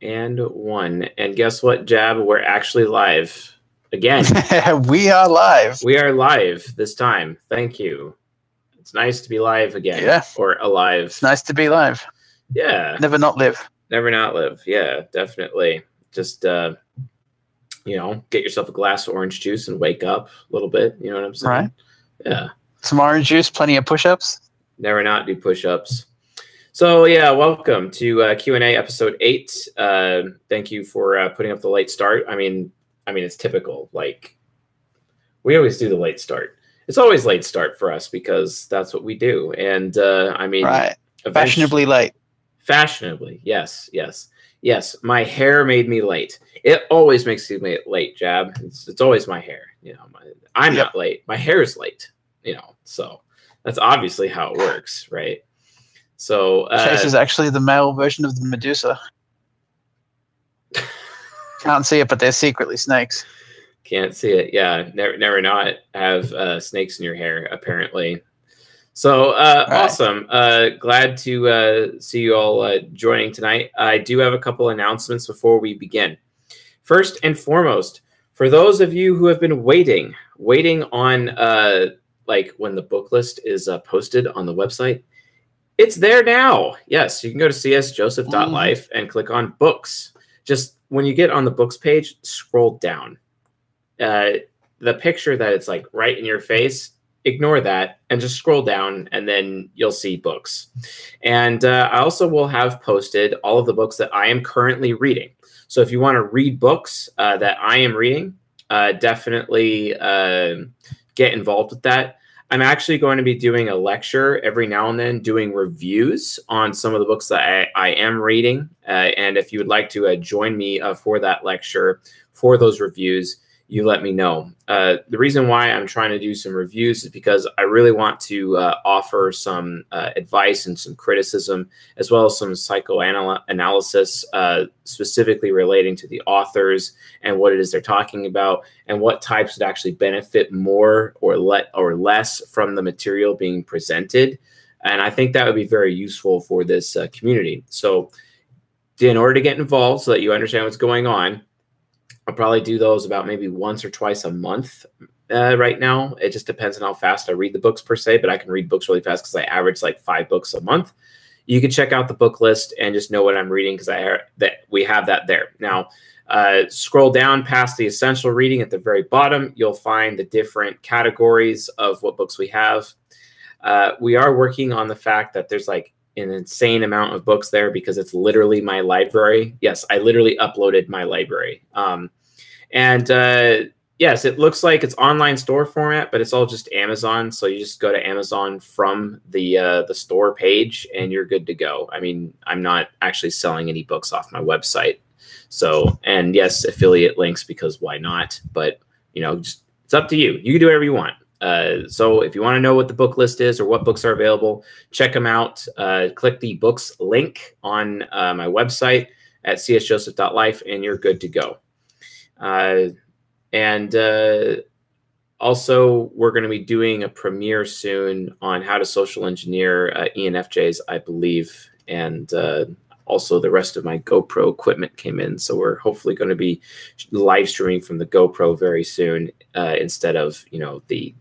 and one. And guess what, Jab? We're actually live again. we are live. We are live this time. Thank you. It's nice to be live again. Yeah. Or alive. It's nice to be live. Yeah. Never not live. Never not live. Yeah, definitely. Just uh you know, get yourself a glass of orange juice and wake up a little bit. You know what I'm saying? Right. Yeah. Some orange juice, plenty of push-ups. Never not do push-ups. So yeah, welcome to uh, Q and A episode eight. Uh, thank you for uh, putting up the late start. I mean, I mean it's typical. Like we always do the late start. It's always late start for us because that's what we do. And uh, I mean, right, fashionably late. Fashionably, yes, yes, yes. My hair made me late. It always makes me late. Jab. It's, it's always my hair. You know, my, I'm not late. My hair is late. You know, so that's obviously how it works, right? So uh, Chase is actually the male version of the Medusa. Can't see it, but they're secretly snakes. Can't see it. Yeah, never, never not have uh, snakes in your hair. Apparently. So uh, Right. awesome. Uh, glad to uh, see you all uh, joining tonight. I do have a couple announcements before we begin. First and foremost, for those of you who have been waiting, waiting on uh, like when the book list is uh, posted on the website, it's there now. Yes, you can go to csjoseph.life and click on books. Just when you get on the books page, scroll down. Uh, the picture that it's like right in your face, ignore that and just scroll down, and then you'll see books. And uh, I also will have posted all of the books that I am currently reading. So if you want to read books uh, that I am reading, uh, definitely uh, get involved with that. I'm actually going to be doing a lecture every now and then, doing reviews on some of the books that I, I am reading. Uh, and if you would like to uh, join me uh, for that lecture, for those reviews, you let me know. Uh, the reason why I'm trying to do some reviews is because I really want to uh, offer some uh, advice and some criticism, as well as some psychoanalysis, uh, specifically relating to the authors and what it is they're talking about, and what types would actually benefit more or let or less from the material being presented. And I think that would be very useful for this uh, community. So, in order to get involved, so that you understand what's going on, I'll probably do those about maybe once or twice a month uh, right now. It just depends on how fast I read the books per se, but I can read books really fast because I average like five books a month. You can check out the book list and just know what I'm reading because I that we have that there now. Uh, scroll down past the essential reading at the very bottom. You'll find the different categories of what books we have. Uh, we are working on the fact that there's like an insane amount of books there because it's literally my library. Yes, I literally uploaded my library. Um, and uh, yes, it looks like it's online store format, but it's all just Amazon. So you just go to Amazon from the uh, the store page, and you're good to go. I mean, I'm not actually selling any books off my website. So, and yes, affiliate links because why not? But you know, just it's up to you. You can do whatever you want. Uh, so if you want to know what the book list is or what books are available, check them out. Uh, click the books link on uh, my website at csjoseph.life and you're good to go. Uh, and uh, also, we're going to be doing a premiere soon on how to social engineer uh, ENFJs, I believe. And uh, also, the rest of my GoPro equipment came in. So, we're hopefully going to be live streaming from the GoPro very soon uh, instead of, you know, the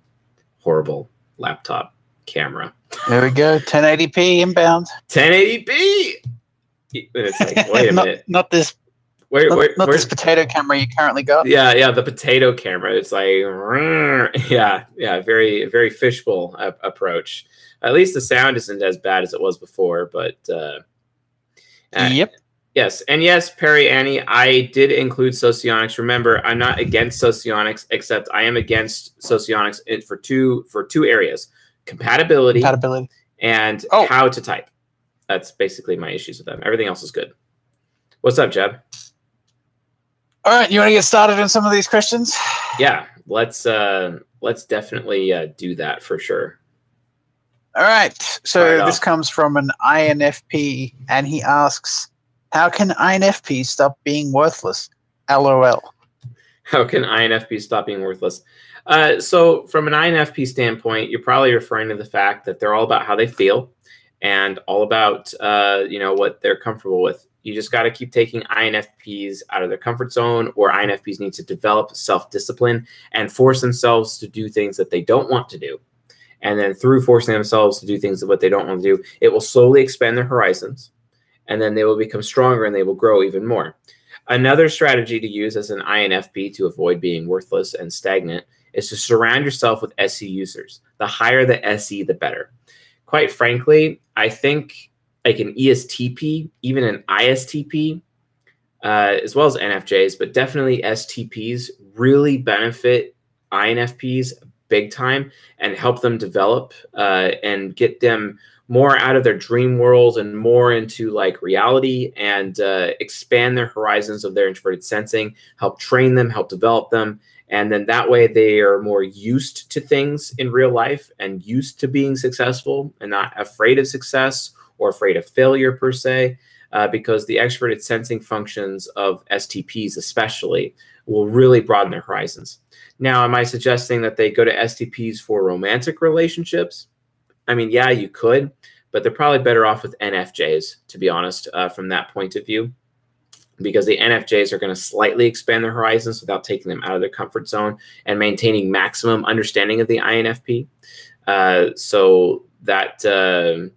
horrible laptop camera. There we go. 1080p inbound. 1080p. It's like, wait a not, minute. not this, Where, not, where, not where's this potato camera you currently got. yeah, yeah, the potato camera. It's like, yeah, yeah, very, very fishbowl approach. At least the sound isn't as bad as it was before, but uh, uh, Yep. Yes, and yes, Perry Annie, I did include socionics. Remember, I'm not against socionics, except I am against socionics in- for two for two areas: compatibility Compatibility. and Oh. how to type. That's basically my issues with them. Everything else is good. What's up, Jeb? All right, you want to get started on some of these questions? Yeah, let's uh let's definitely uh, do that for sure. All right. So it this off. comes from an INFP, and he asks, "How can INFP stop being worthless?" LOL. How can INFP stop being worthless? Uh, so, from an INFP standpoint, you're probably referring to the fact that they're all about how they feel and all about uh, you know what they're comfortable with. You just got to keep taking INFPs out of their comfort zone, or INFPs need to develop self discipline and force themselves to do things that they don't want to do. And then through forcing themselves to do things that what they don't want to do, it will slowly expand their horizons. And then they will become stronger and they will grow even more. Another strategy to use as an INFP to avoid being worthless and stagnant is to surround yourself with SE users. The higher the SE, the better. Quite frankly, I think like an ESTP, even an ISTP, uh, as well as NFJs, but definitely STPs really benefit INFPs big time and help them develop uh, and get them more out of their dream world and more into like reality and uh, expand their horizons of their introverted sensing, help train them, help develop them. And then that way they are more used to things in real life and used to being successful and not afraid of success or afraid of failure per se, uh, because the extroverted sensing functions of STPs, especially, will really broaden their horizons. Now, am I suggesting that they go to STPs for romantic relationships? I mean, yeah, you could, but they're probably better off with NFJs, to be honest, uh, from that point of view, because the NFJs are going to slightly expand their horizons without taking them out of their comfort zone and maintaining maximum understanding of the INFP. Uh, so that uh,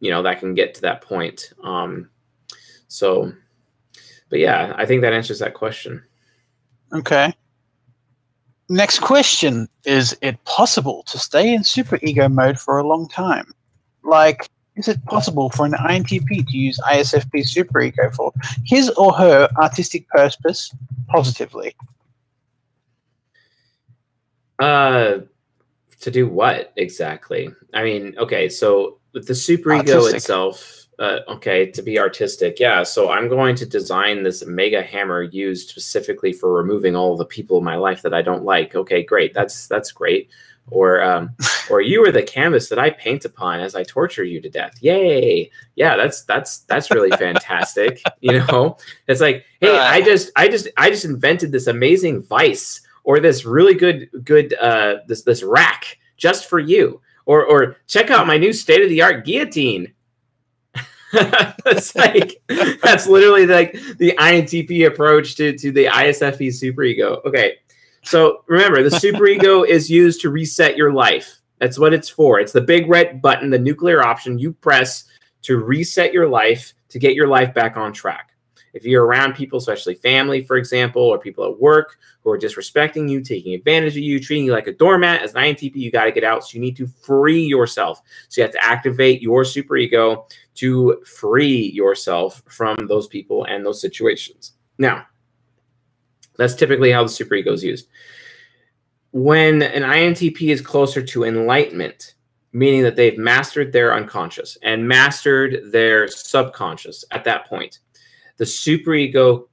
you know that can get to that point um so but yeah i think that answers that question Okay. Next question Is it possible to stay in super ego mode for a long time? Like, is it possible for an INTP to use ISFP super ego for his or her artistic purpose positively? uh to do what exactly i mean okay so with the super ego itself uh, okay to be artistic. Yeah so i'm going to design this mega hammer used specifically for removing all the people in my life that i don't like. Okay great. That's that's great. Or um or you are the canvas that i paint upon as i torture you to death. Yay! Yeah that's that's that's really fantastic you know? It's like hey i just i just i just invented this amazing vice or this really good good uh this this rack just for you. Or or check out my new state of the art guillotine. that's like that's literally like the INTP approach to to the ISFP superego. Okay, so remember the superego is used to reset your life. That's what it's for. It's the big red button, the nuclear option you press to reset your life to get your life back on track. If you're around people, especially family, for example, or people at work who are disrespecting you, taking advantage of you, treating you like a doormat, as an INTP, you got to get out. So you need to free yourself. So you have to activate your superego to free yourself from those people and those situations. Now, that's typically how the superego is used. When an INTP is closer to enlightenment, meaning that they've mastered their unconscious and mastered their subconscious at that point, the superego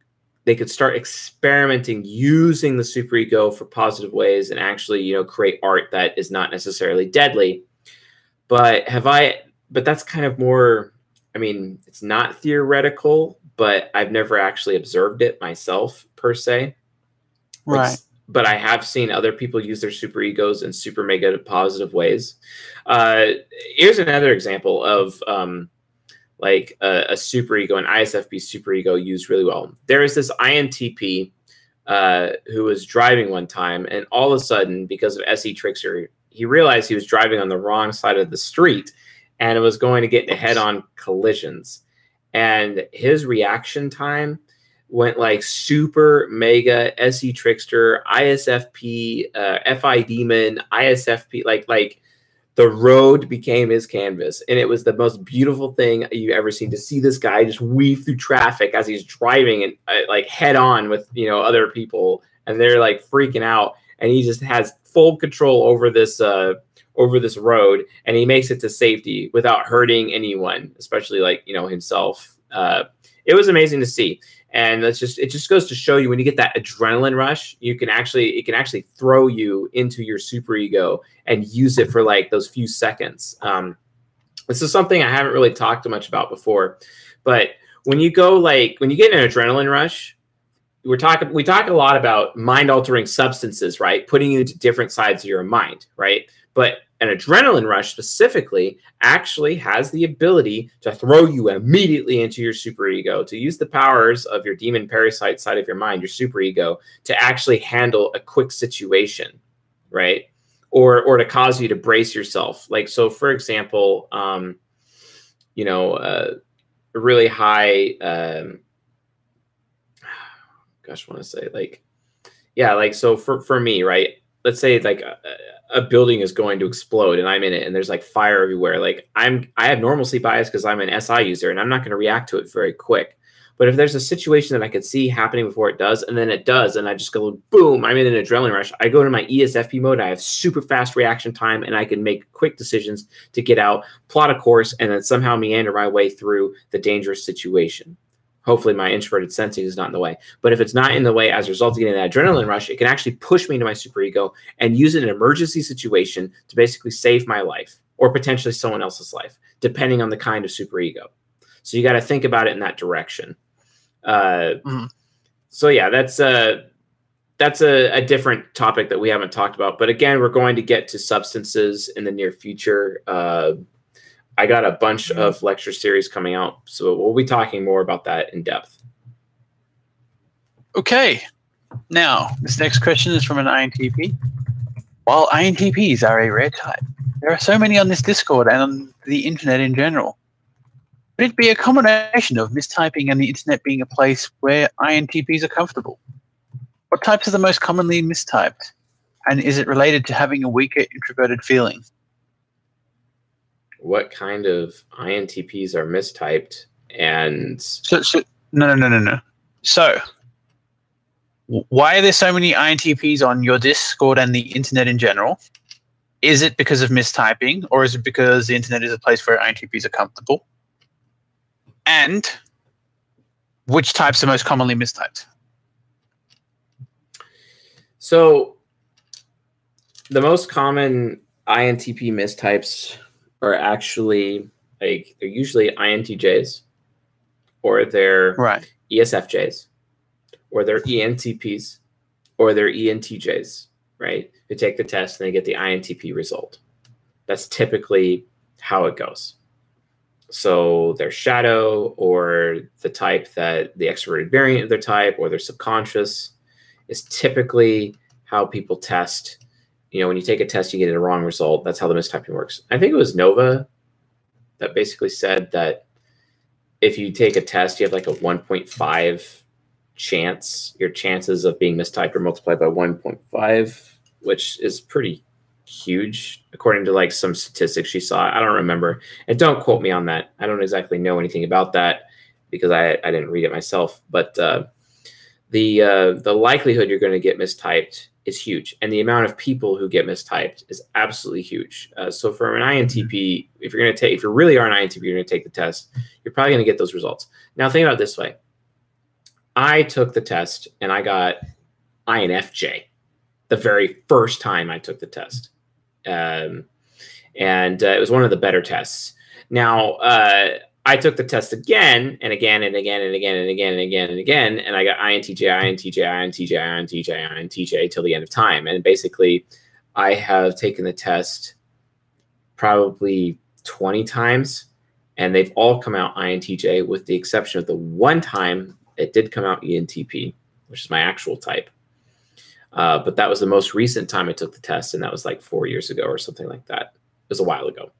they could start experimenting using the superego for positive ways and actually you know create art that is not necessarily deadly but have i but that's kind of more i mean it's not theoretical but i've never actually observed it myself per se Right. but i have seen other people use their super egos in super mega positive ways uh here's another example of um like a, a superego, an ISFP super ego used really well. There is this INTP uh, who was driving one time, and all of a sudden, because of SE Trickster, he realized he was driving on the wrong side of the street and it was going to get into head on collisions. And his reaction time went like super mega SE Trickster, ISFP, uh, FI Demon, ISFP, like, like, the road became his canvas. And it was the most beautiful thing you've ever seen to see this guy just weave through traffic as he's driving and uh, like head on with you know other people. And they're like freaking out. And he just has full control over this uh over this road and he makes it to safety without hurting anyone especially like you know himself. Uh it was amazing to see. And that's just it just goes to show you when you get that adrenaline rush you can actually it can actually throw you into your super ego and use it for like those few seconds. Um, this is something i haven't really talked much about before but when you go like when you get an adrenaline rush we're talking we talk a lot about mind altering substances right? Putting you into different sides of your mind right? But an adrenaline rush specifically actually has the ability to throw you immediately into your superego, to use the powers of your demon parasite side of your mind, your superego, to actually handle a quick situation, right? Or or to cause you to brace yourself. Like so, for example, um, you know, uh, a really high, um, gosh, I want to say like, yeah, like so for for me, right? Let's say like. Uh, a building is going to explode and I'm in it and there's like fire everywhere, like I'm I have normalcy bias because I'm an SI user and I'm not going to react to it very quick. But if there's a situation that I could see happening before it does, and then it does, and I just go boom, I'm in an adrenaline rush. I go to my ESFP mode. I have super fast reaction time, and I can make quick decisions to get out, plot a course, and then somehow meander my way through the dangerous situation hopefully my introverted sensing is not in the way. But if it's not in the way as a result of getting that adrenaline rush, it can actually push me into my superego and use it in an emergency situation to basically save my life or potentially someone else's life, depending on the kind of superego. So you got to think about it in that direction. Uh, mm-hmm. So yeah, that's a that's a, a, different topic that we haven't talked about. But again, we're going to get to substances in the near future. Uh, I got a bunch mm-hmm. of lecture series coming out, so we'll be talking more about that in depth. Okay. Now, this next question is from an INTP. While INTPs are a rare type, there are so many on this Discord and on the internet in general. Would it be a combination of mistyping and the internet being a place where INTPs are comfortable? What types are the most commonly mistyped? And is it related to having a weaker introverted feeling? What kind of INTPs are mistyped and so, so no no no no no. So why are there so many INTPs on your Discord and the internet in general? Is it because of mistyping, or is it because the internet is a place where INTPs are comfortable? And which types are most commonly mistyped? So the most common INTP mistypes are actually like they're usually INTJs or they're right. ESFJs or they're ENTPs or they're ENTJs, right? Who take the test and they get the INTP result. That's typically how it goes. So their shadow or the type that the extroverted variant of their type or their subconscious is typically how people test you know, when you take a test, you get a wrong result. That's how the mistyping works. I think it was Nova that basically said that if you take a test, you have like a 1.5 chance. Your chances of being mistyped are multiplied by 1.5, which is pretty huge according to like some statistics she saw. I don't remember. And don't quote me on that. I don't exactly know anything about that because I, I didn't read it myself. But uh, the uh, the likelihood you're going to get mistyped is huge, and the amount of people who get mistyped is absolutely huge. Uh, so for an INTP, mm-hmm. if you're going to take, if you really are an INTP, you're going to take the test. You're probably going to get those results. Now think about it this way: I took the test and I got INFJ the very first time I took the test, um, and uh, it was one of the better tests. Now, uh, I took the test again and again and again and again and again and again and again, and I got INTJ, INTJ, INTJ, INTJ, INTJ till the end of time. And basically, I have taken the test probably 20 times, and they've all come out INTJ, with the exception of the one time it did come out ENTP, which is my actual type. Uh, but that was the most recent time I took the test, and that was like four years ago or something like that. It was a while ago.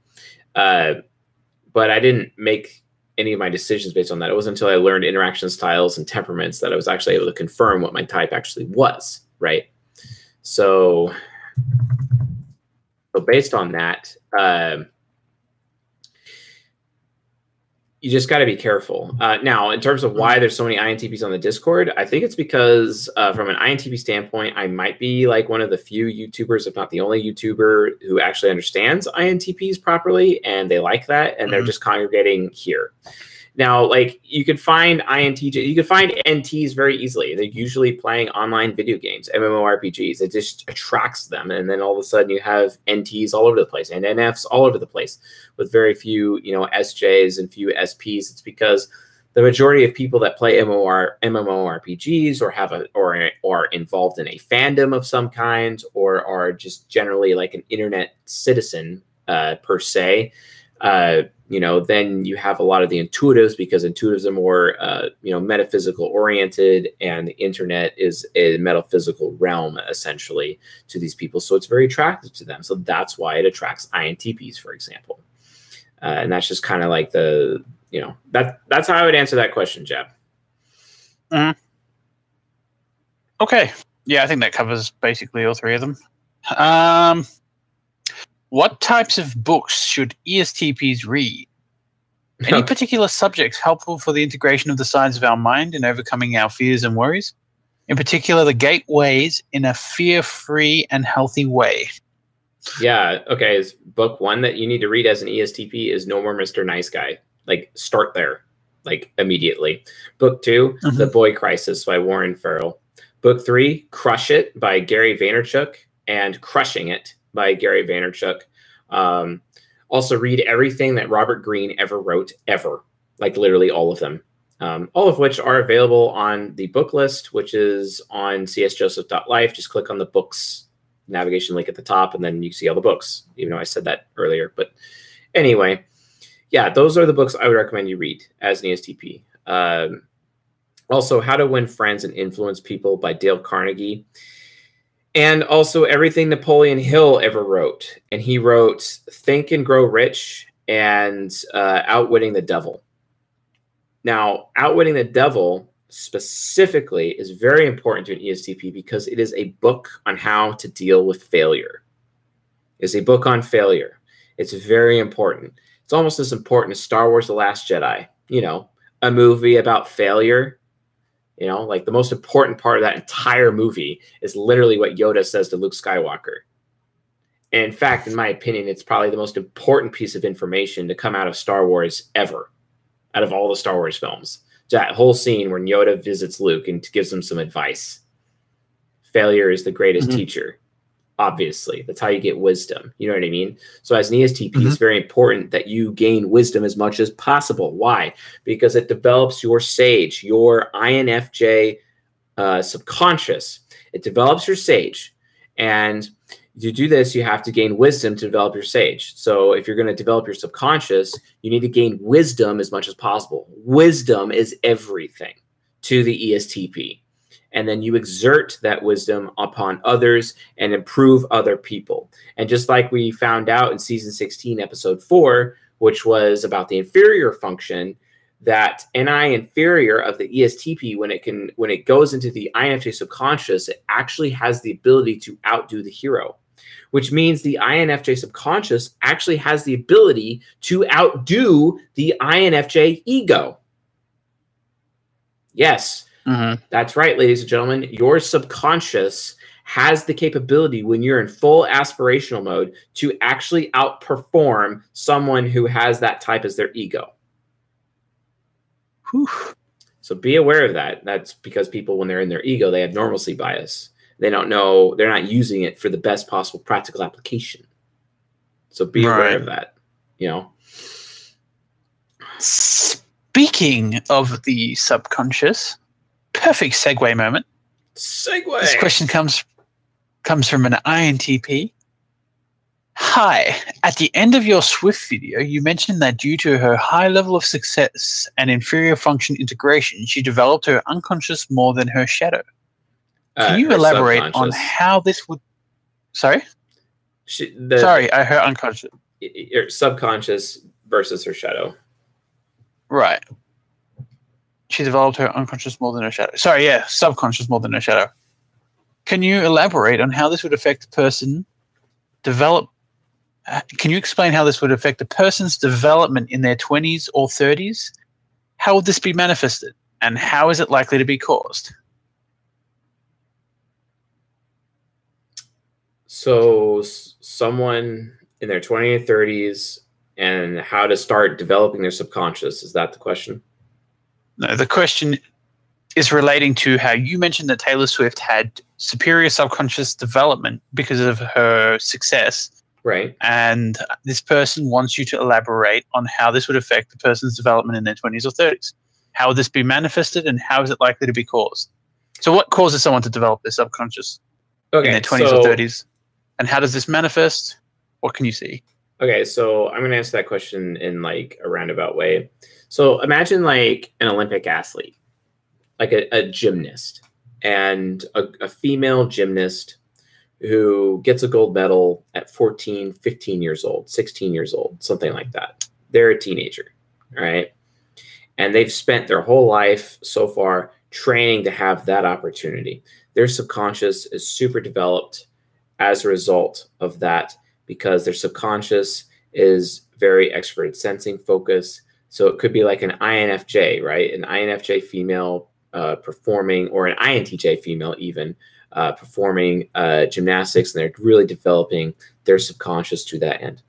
Uh, but I didn't make any of my decisions based on that. It wasn't until I learned interaction styles and temperaments that I was actually able to confirm what my type actually was, right? So, so based on that, um, you just got to be careful. Uh, now, in terms of why there's so many INTPs on the Discord, I think it's because uh, from an INTP standpoint, I might be like one of the few YouTubers, if not the only YouTuber, who actually understands INTPs properly, and they like that, and mm-hmm. they're just congregating here. Now, like you could find INTJ, you could find NTs very easily. They're usually playing online video games, MMORPGs. It just attracts them, and then all of a sudden you have NTs all over the place and NFs all over the place, with very few, you know, SJs and few SPs. It's because the majority of people that play MMOR, MMORPGs or have a or are involved in a fandom of some kind or are just generally like an internet citizen uh, per se, uh, you know, then you have a lot of the intuitives because intuitives are more, uh, you know, metaphysical oriented, and the internet is a metaphysical realm essentially to these people. So it's very attractive to them. So that's why it attracts INTPs, for example. Uh, and that's just kind of like the, you know, that that's how I would answer that question, Jeb. Mm-hmm. Okay. Yeah, I think that covers basically all three of them. Um, what types of books should ESTPs read? Any particular subjects helpful for the integration of the sides of our mind in overcoming our fears and worries? In particular, the gateways in a fear free and healthy way. Yeah. Okay. Is book one that you need to read as an ESTP is No More Mr. Nice Guy. Like, start there, like immediately. Book 2 mm-hmm. The Boy Crisis by Warren Farrell. Book three, Crush It by Gary Vaynerchuk and Crushing It by Gary Vaynerchuk. Um, also, read everything that Robert Greene ever wrote, ever, like literally all of them, um, all of which are available on the book list, which is on csjoseph.life. Just click on the books navigation link at the top, and then you see all the books, even though I said that earlier. But anyway, yeah, those are the books I would recommend you read as an ESTP. Um, also, How to Win Friends and Influence People by Dale Carnegie and also everything Napoleon Hill ever wrote. And he wrote Think and Grow Rich and uh, Outwitting the Devil. Now, Outwitting the Devil specifically is very important to an ESTP because it is a book on how to deal with failure. It's a book on failure. It's very important. It's almost as important as Star Wars The Last Jedi. You know, a movie about failure you know, like the most important part of that entire movie is literally what Yoda says to Luke Skywalker. And in fact, in my opinion, it's probably the most important piece of information to come out of Star Wars ever, out of all the Star Wars films. That whole scene when Yoda visits Luke and gives him some advice. Failure is the greatest mm-hmm. teacher obviously that's how you get wisdom you know what i mean? So as an estp mm-hmm. it's very important that you gain wisdom as much as possible. Why? Because it develops your sage your infj uh, subconscious. It develops your sage. And to do this you have to gain wisdom to develop your sage. So if you're going to develop your subconscious you need to gain wisdom as much as possible. Wisdom is everything to the estp and then you exert that wisdom upon others and improve other people. And just like we found out in season 16, episode 4, which was about the inferior function, that NI inferior of the ESTP when it can when it goes into the INFJ subconscious, it actually has the ability to outdo the hero. Which means the INFJ subconscious actually has the ability to outdo the INFJ ego. Yes, Mm-hmm. That's right, ladies and gentlemen. Your subconscious has the capability when you're in full aspirational mode to actually outperform someone who has that type as their ego. Whew. So be aware of that. That's because people, when they're in their ego, they have normalcy bias. They don't know, they're not using it for the best possible practical application. So be right. aware of that, you know. Speaking of the subconscious, perfect segue moment. Segue. This question comes comes from an INTP. Hi. At the end of your Swift video, you mentioned that due to her high level of success and inferior function integration, she developed her unconscious more than her shadow. Can uh, you elaborate on how this would? Sorry. She, the, Sorry, I heard unconscious. Your subconscious versus her shadow. Right she developed her unconscious more than her shadow. Sorry, yeah, subconscious more than her shadow. Can you elaborate on how this would affect a person develop? Can you explain how this would affect a person's development in their 20s or 30s? How would this be manifested? And how is it likely to be caused? So, someone in their 20s or 30s and how to start developing their subconscious is that the question? No, the question is relating to how you mentioned that Taylor Swift had superior subconscious development because of her success. Right. And this person wants you to elaborate on how this would affect the person's development in their 20s or 30s. How would this be manifested, and how is it likely to be caused? So, what causes someone to develop their subconscious Okay, in their twenties so, or thirties, and how does this manifest? What can you see? Okay, so I'm going to answer that question in like a roundabout way. So imagine like an Olympic athlete, like a, a gymnast, and a, a female gymnast who gets a gold medal at 14, 15 years old, 16 years old, something like that. They're a teenager, right? And they've spent their whole life so far training to have that opportunity. Their subconscious is super developed as a result of that because their subconscious is very extroverted sensing focus. So it could be like an INFJ, right? An INFJ female uh, performing, or an INTJ female even uh, performing uh, gymnastics, and they're really developing their subconscious to that end.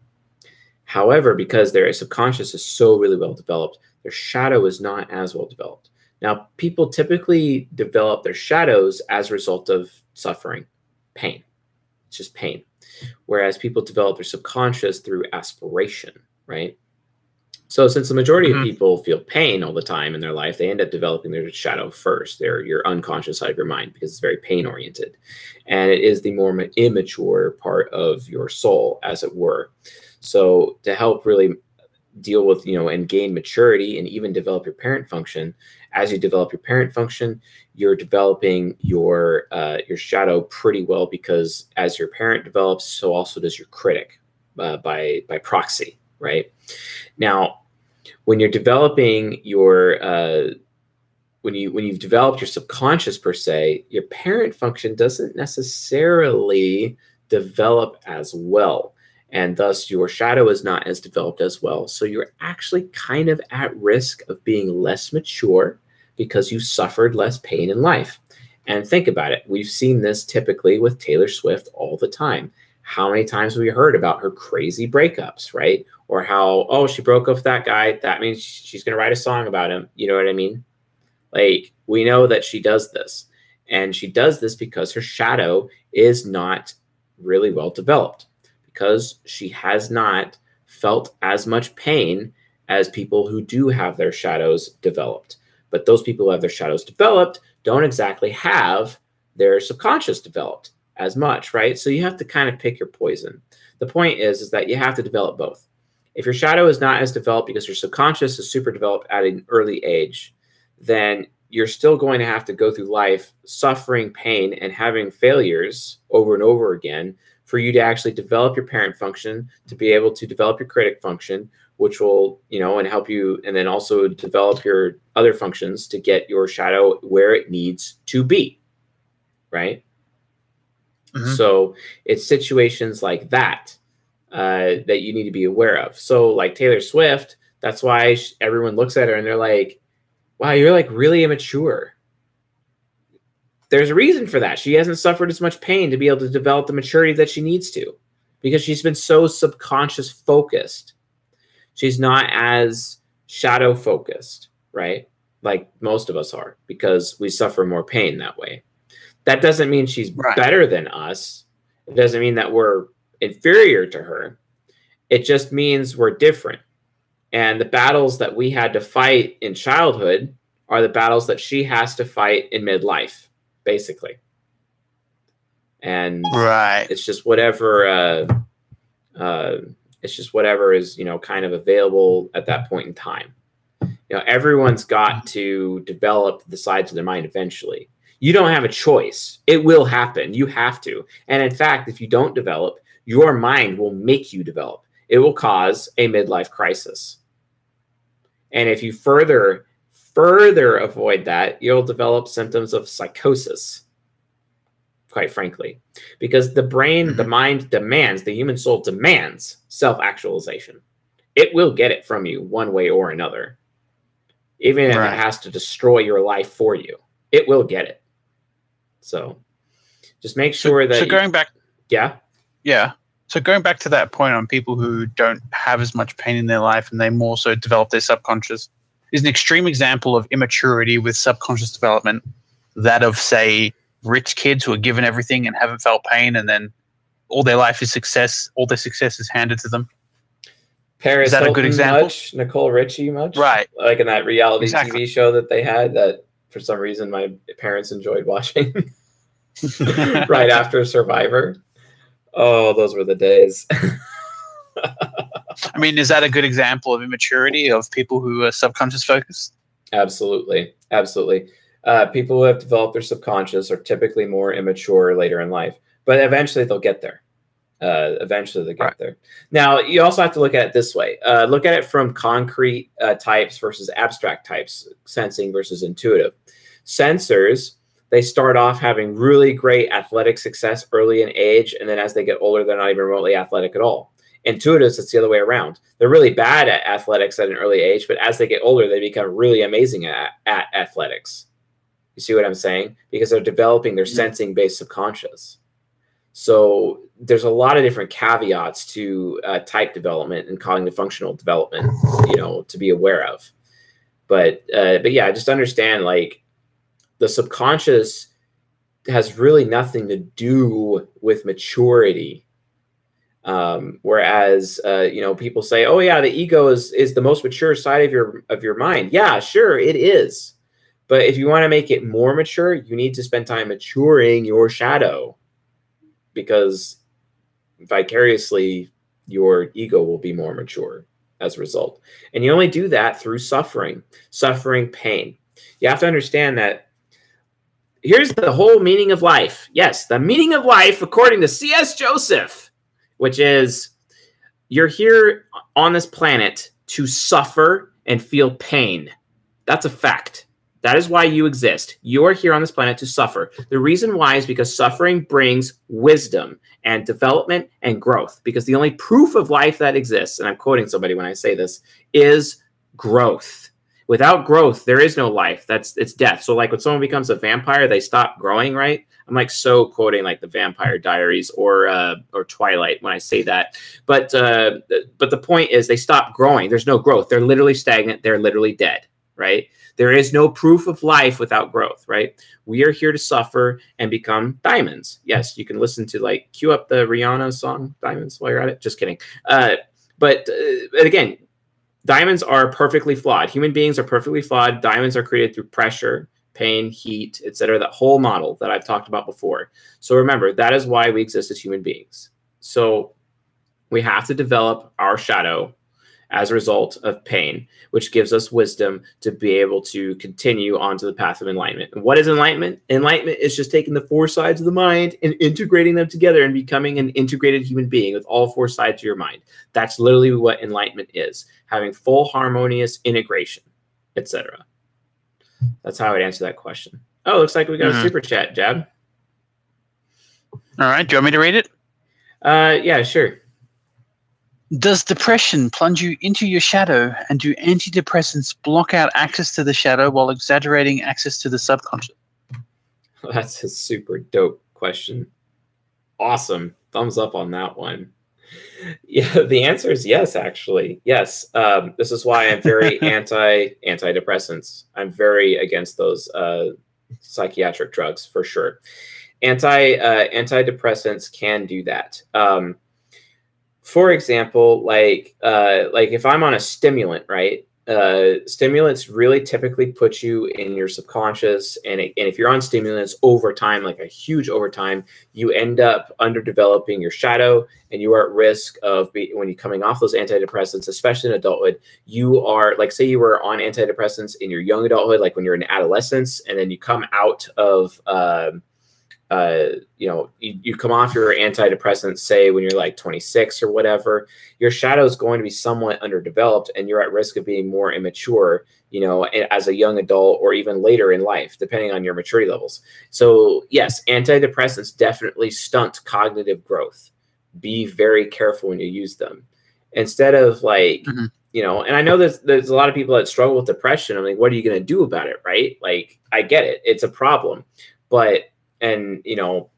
However, because their subconscious is so really well developed, their shadow is not as well developed. Now, people typically develop their shadows as a result of suffering, pain. It's just pain. Whereas people develop their subconscious through aspiration, right? So, since the majority Mhm. of people feel pain all the time in their life, they end up developing their shadow first, their your unconscious side of your mind, because it's very pain oriented, and it is the more immature part of your soul, as it were. So, to help really deal with you know and gain maturity and even develop your parent function, as you develop your parent function, you're developing your uh, your shadow pretty well because as your parent develops, so also does your critic uh, by by proxy, right? Now, when you're developing your uh, when you when you've developed your subconscious per se, your parent function doesn't necessarily develop as well, and thus your shadow is not as developed as well. So you're actually kind of at risk of being less mature because you suffered less pain in life. And think about it. We've seen this typically with Taylor Swift all the time. How many times have we heard about her crazy breakups, right? Or how, oh, she broke up with that guy. That means she's going to write a song about him. You know what I mean? Like, we know that she does this. And she does this because her shadow is not really well developed, because she has not felt as much pain as people who do have their shadows developed. But those people who have their shadows developed don't exactly have their subconscious developed as much, right? So you have to kind of pick your poison. The point is, is that you have to develop both. If your shadow is not as developed because your subconscious is super developed at an early age, then you're still going to have to go through life suffering pain and having failures over and over again for you to actually develop your parent function, to be able to develop your critic function, which will, you know, and help you, and then also develop your other functions to get your shadow where it needs to be. Right. Mhm. So it's situations like that uh, that you need to be aware of. So, like Taylor Swift, that's why sh- everyone looks at her and they're like, wow, you're like really immature. There's a reason for that. She hasn't suffered as much pain to be able to develop the maturity that she needs to because she's been so subconscious focused. She's not as shadow focused, right? Like most of us are because we suffer more pain that way. That doesn't mean she's Right. better than us. It doesn't mean that we're inferior to her. It just means we're different. And the battles that we had to fight in childhood are the battles that she has to fight in midlife, basically. And Right. it's just whatever uh, uh, it's just whatever is you know kind of available at that point in time you know everyone's got to develop the sides of their mind eventually you don't have a choice it will happen you have to and in fact if you don't develop your mind will make you develop. It will cause a midlife crisis. And if you further further avoid that you'll develop symptoms of psychosis quite frankly. Because the brain mm-hmm. the mind demands the human soul demands self-actualization. It will get it from you one way or another. Even if Right. it has to destroy your life for you it will get it. So just make sure that so you- going back yeah Yeah. So going back to that point on people who don't have as much pain in their life and they more so develop their subconscious is an extreme example of immaturity with subconscious development. That of say rich kids who are given everything and haven't felt pain and then all their life is success, all their success is handed to them. Paris Is that a good example? much? Nicole Richie much? Right. Like in that reality Exactly. TV show that they had that for some reason my parents enjoyed watching right after Survivor. Oh, those were the days. I mean, is that a good example of immaturity of people who are subconscious focused? Absolutely. Absolutely. Uh, people who have developed their subconscious are typically more immature later in life, but eventually they'll get there. Uh, eventually they get Right. there. Now, you also have to look at it this way uh, look at it from concrete uh, types versus abstract types, sensing versus intuitive. Sensors, they start off having really great athletic success early in age, and then as they get older, they're not even remotely athletic at all. Intuitives, it's the other way around. They're really bad at athletics at an early age, but as they get older, they become really amazing at, at athletics. You see what I'm saying? Because they're developing their sensing based subconscious. So there's a lot of different caveats to uh, type development and cognitive functional development, you know, to be aware of. But uh, but yeah, just understand like the subconscious has really nothing to do with maturity. Um, whereas uh, you know people say, "Oh yeah, the ego is is the most mature side of your of your mind." Yeah, sure, it is. But if you want to make it more mature, you need to spend time maturing your shadow because vicariously your ego will be more mature as a result. And you only do that through suffering, suffering pain. You have to understand that here's the whole meaning of life. Yes, the meaning of life, according to C.S. Joseph, which is you're here on this planet to suffer and feel pain. That's a fact. That is why you exist. You are here on this planet to suffer. The reason why is because suffering brings wisdom and development and growth. Because the only proof of life that exists, and I'm quoting somebody when I say this, is growth. Without growth, there is no life. That's it's death. So, like when someone becomes a vampire, they stop growing, right? I'm like so quoting like the Vampire Diaries or uh, or Twilight when I say that. But uh, but the point is, they stop growing. There's no growth. They're literally stagnant. They're literally dead, right? There is no proof of life without growth, right? We are here to suffer and become diamonds. Yes, you can listen to like cue up the Rihanna song "Diamonds" while you're at it. Just kidding. Uh, but uh, but again, diamonds are perfectly flawed. Human beings are perfectly flawed. Diamonds are created through pressure, pain, heat, etc. That whole model that I've talked about before. So remember, that is why we exist as human beings. So we have to develop our shadow as a result of pain, which gives us wisdom to be able to continue onto the path of enlightenment. And what is enlightenment? Enlightenment is just taking the four sides of the mind and integrating them together and becoming an integrated human being with all four sides of your mind. That's literally what enlightenment is having full harmonious integration, etc. That's how I'd answer that question. Oh, looks like we got Mhm. a super chat, Jab. All right. Do you want me to read it? Uh, yeah, sure. Does depression plunge you into your shadow, and do antidepressants block out access to the shadow while exaggerating access to the subconscious? That's a super dope question. Awesome. Thumbs up on that one. Yeah, the answer is yes, actually. Yes. Um, this is why I'm very anti antidepressants. I'm very against those uh, psychiatric drugs for sure. Anti uh, antidepressants can do that. Um, for example, like uh, like if I'm on a stimulant, right? Uh, stimulants really typically put you in your subconscious, and, it, and if you're on stimulants over time, like a huge overtime, you end up underdeveloping your shadow, and you are at risk of be, when you're coming off those antidepressants, especially in adulthood. You are like, say, you were on antidepressants in your young adulthood, like when you're in adolescence, and then you come out of um, uh, you know, you, you come off your antidepressants, say when you're like 26 or whatever, your shadow is going to be somewhat underdeveloped and you're at risk of being more immature, you know, as a young adult or even later in life, depending on your maturity levels. So, yes, antidepressants definitely stunt cognitive growth. Be very careful when you use them. Instead of like, Mhm. you know, and I know there's there's a lot of people that struggle with depression. I'm like, what are you going to do about it, right? Like, I get it, it's a problem, but and you know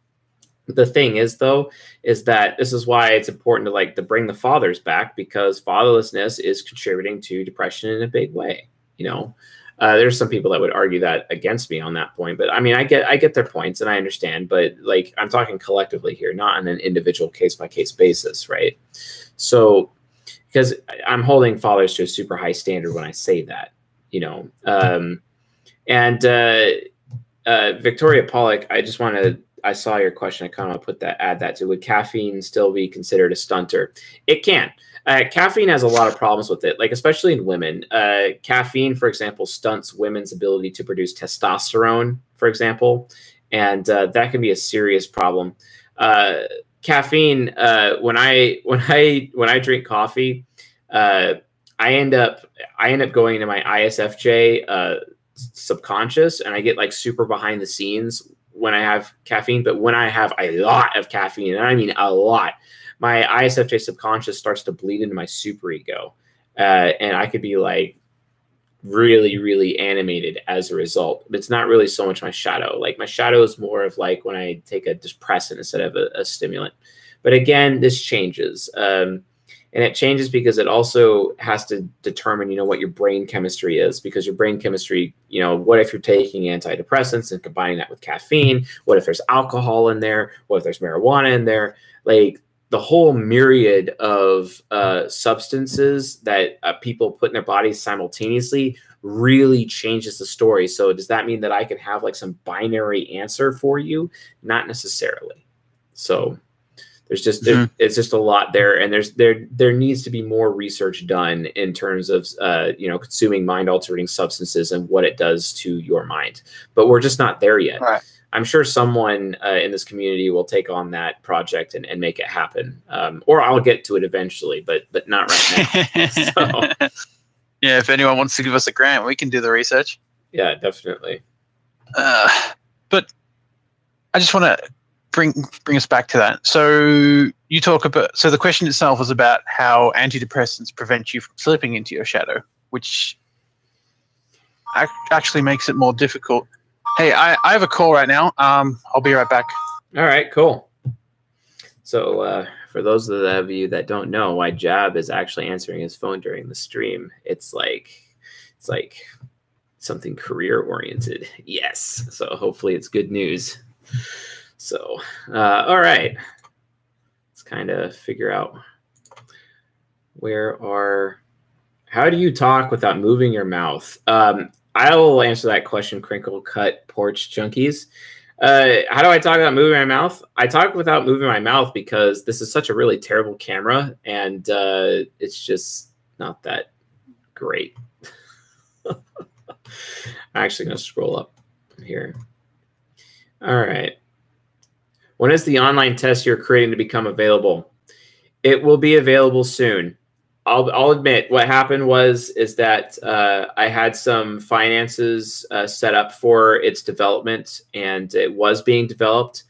the thing is though is that this is why it's important to like to bring the fathers back because fatherlessness is contributing to depression in a big way you know uh, there's some people that would argue that against me on that point but i mean i get i get their points and i understand but like i'm talking collectively here not on an individual case by case basis right so because I'm holding fathers to a super high standard when I say that, you know. Um, and uh, uh, Victoria Pollock, I just want to. I saw your question. I kind of put that, add that to. Would caffeine still be considered a stunter? It can. Uh, caffeine has a lot of problems with it, like especially in women. Uh, caffeine, for example, stunts women's ability to produce testosterone, for example, and uh, that can be a serious problem. Uh, caffeine, when I when I when I drink coffee, I end up I end up going into my ISFJ subconscious, and I get like super behind the scenes when I have caffeine. But when I have a lot of caffeine, and I mean a lot, my ISFJ subconscious starts to bleed into my superego, uh, and I could be like really, really animated as a result. But it's not really so much my shadow. Like my shadow is more of like when I take a depressant instead of a, a stimulant. But again, this changes. Um, and it changes because it also has to determine you know what your brain chemistry is because your brain chemistry you know what if you're taking antidepressants and combining that with caffeine? What if there's alcohol in there? What if there's marijuana in there? Like the whole myriad of uh, substances that uh, people put in their bodies simultaneously really changes the story. So does that mean that i can have like some binary answer for you? Not necessarily. So there's just mm-hmm. it's just a lot there, and there's there there needs to be more research done in terms of uh, you know consuming mind altering substances and what it does to your mind. But we're just not there yet. Right. I'm sure someone uh, in this community will take on that project and, and make it happen. Um, or I'll get to it eventually, but but not right now. so. Yeah, if anyone wants to give us a grant, we can do the research. Yeah, definitely. Uh, but I just want to bring bring us back to that. So you talk about so the question itself was about how antidepressants prevent you from slipping into your shadow, which actually makes it more difficult. Hey, I, I have a call right now. Um, I'll be right back. All right, cool. So uh, for those of you that don't know why Jab is actually answering his phone during the stream, it's like it's like something career oriented. Yes. So hopefully it's good news. So, uh, all right. Let's kind of figure out where are, how do you talk without moving your mouth? Um, I will answer that question, Crinkle Cut Porch Junkies. Uh, how do I talk without moving my mouth? I talk without moving my mouth because this is such a really terrible camera and uh, it's just not that great. I'm actually going to scroll up here. All right. When is the online test you're creating to become available? It will be available soon. I'll, I'll admit what happened was is that uh, I had some finances uh, set up for its development and it was being developed,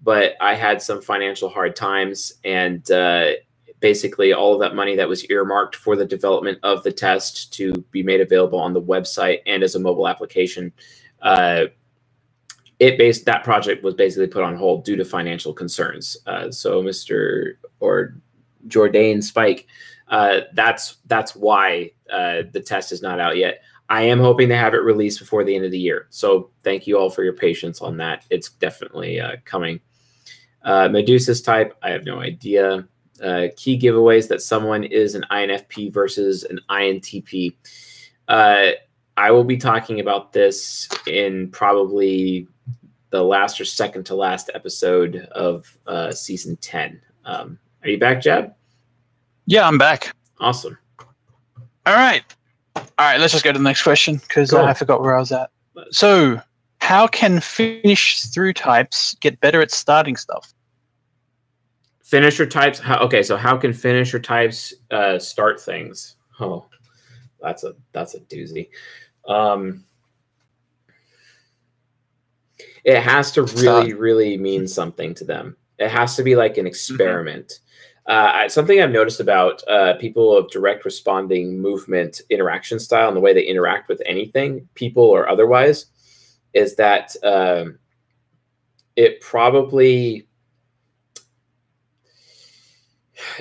but I had some financial hard times and uh, basically all of that money that was earmarked for the development of the test to be made available on the website and as a mobile application uh, it based that project was basically put on hold due to financial concerns. Uh, so Mr. or Jordan Spike, uh, that's that's why uh, the test is not out yet. I am hoping to have it released before the end of the year. So thank you all for your patience on that. It's definitely uh, coming. Uh, Medusa's type, I have no idea. Uh, key giveaways that someone is an INFP versus an INTP. I will be talking about this in probably the last or second to last episode of uh, season 10. Um, are you back, Jab? Yeah, I'm back. Awesome. All right. All right, let's just go to the next question because cool. I forgot where I was at. So, how can finisher types get better at starting stuff? Finisher types. How, okay, so how can finisher types uh, start things? Oh, that's a that's a doozy. Um, it has to really, really mean something to them. It has to be like an mm-hmm. experiment. Mm-hmm. Uh, something I've noticed about uh, people of direct responding movement interaction style and the way they interact with anything, people or otherwise, is that um, it probably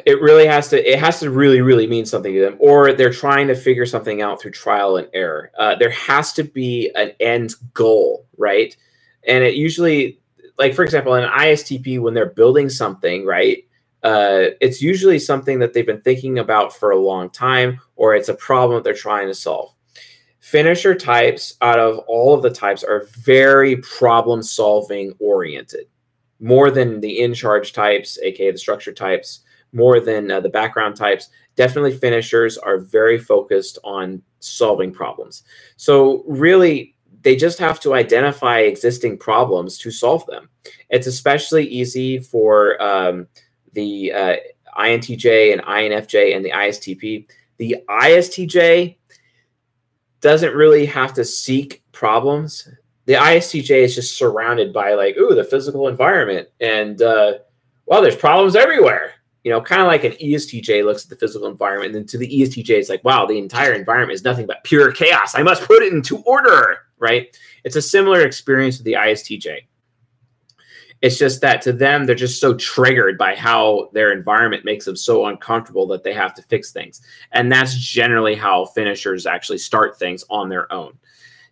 it really has to it has to really really mean something to them or they're trying to figure something out through trial and error uh, there has to be an end goal right and it usually like for example an istp when they're building something right uh, it's usually something that they've been thinking about for a long time, or it's a problem that they're trying to solve. Finisher types, out of all of the types, are very problem solving oriented, more than the in charge types, aka the structure types, more than uh, the background types. Definitely, finishers are very focused on solving problems. So, really, they just have to identify existing problems to solve them. It's especially easy for um, the uh, INTJ and INFJ and the ISTP. The ISTJ doesn't really have to seek problems. The ISTJ is just surrounded by like, ooh, the physical environment, and uh, well, there's problems everywhere. You know, kind of like an ESTJ looks at the physical environment, and then to the ESTJ, it's like, wow, the entire environment is nothing but pure chaos. I must put it into order, right? It's a similar experience with the ISTJ. It's just that to them, they're just so triggered by how their environment makes them so uncomfortable that they have to fix things. And that's generally how finishers actually start things on their own.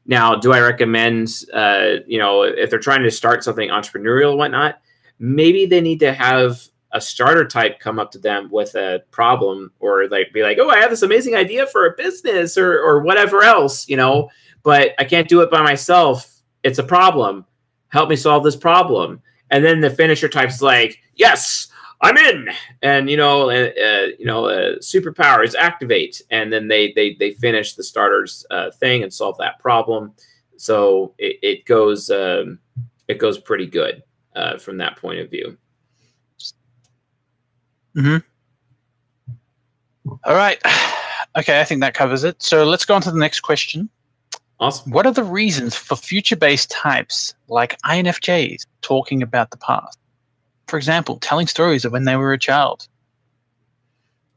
Now, do I recommend, uh, you know, if they're trying to start something entrepreneurial and whatnot, maybe they need to have a starter type come up to them with a problem or like be like, oh, I have this amazing idea for a business or, or whatever else, you know, but I can't do it by myself. It's a problem. Help me solve this problem and then the finisher type's like, yes, I'm in, and you know, uh, uh, you know, uh, superpowers activate, and then they they they finish the starter's uh, thing and solve that problem. So it, it goes um, it goes pretty good uh, from that point of view. Hmm. All right. Okay, I think that covers it. So let's go on to the next question. Awesome. What are the reasons for future based types like INFJs talking about the past? For example, telling stories of when they were a child.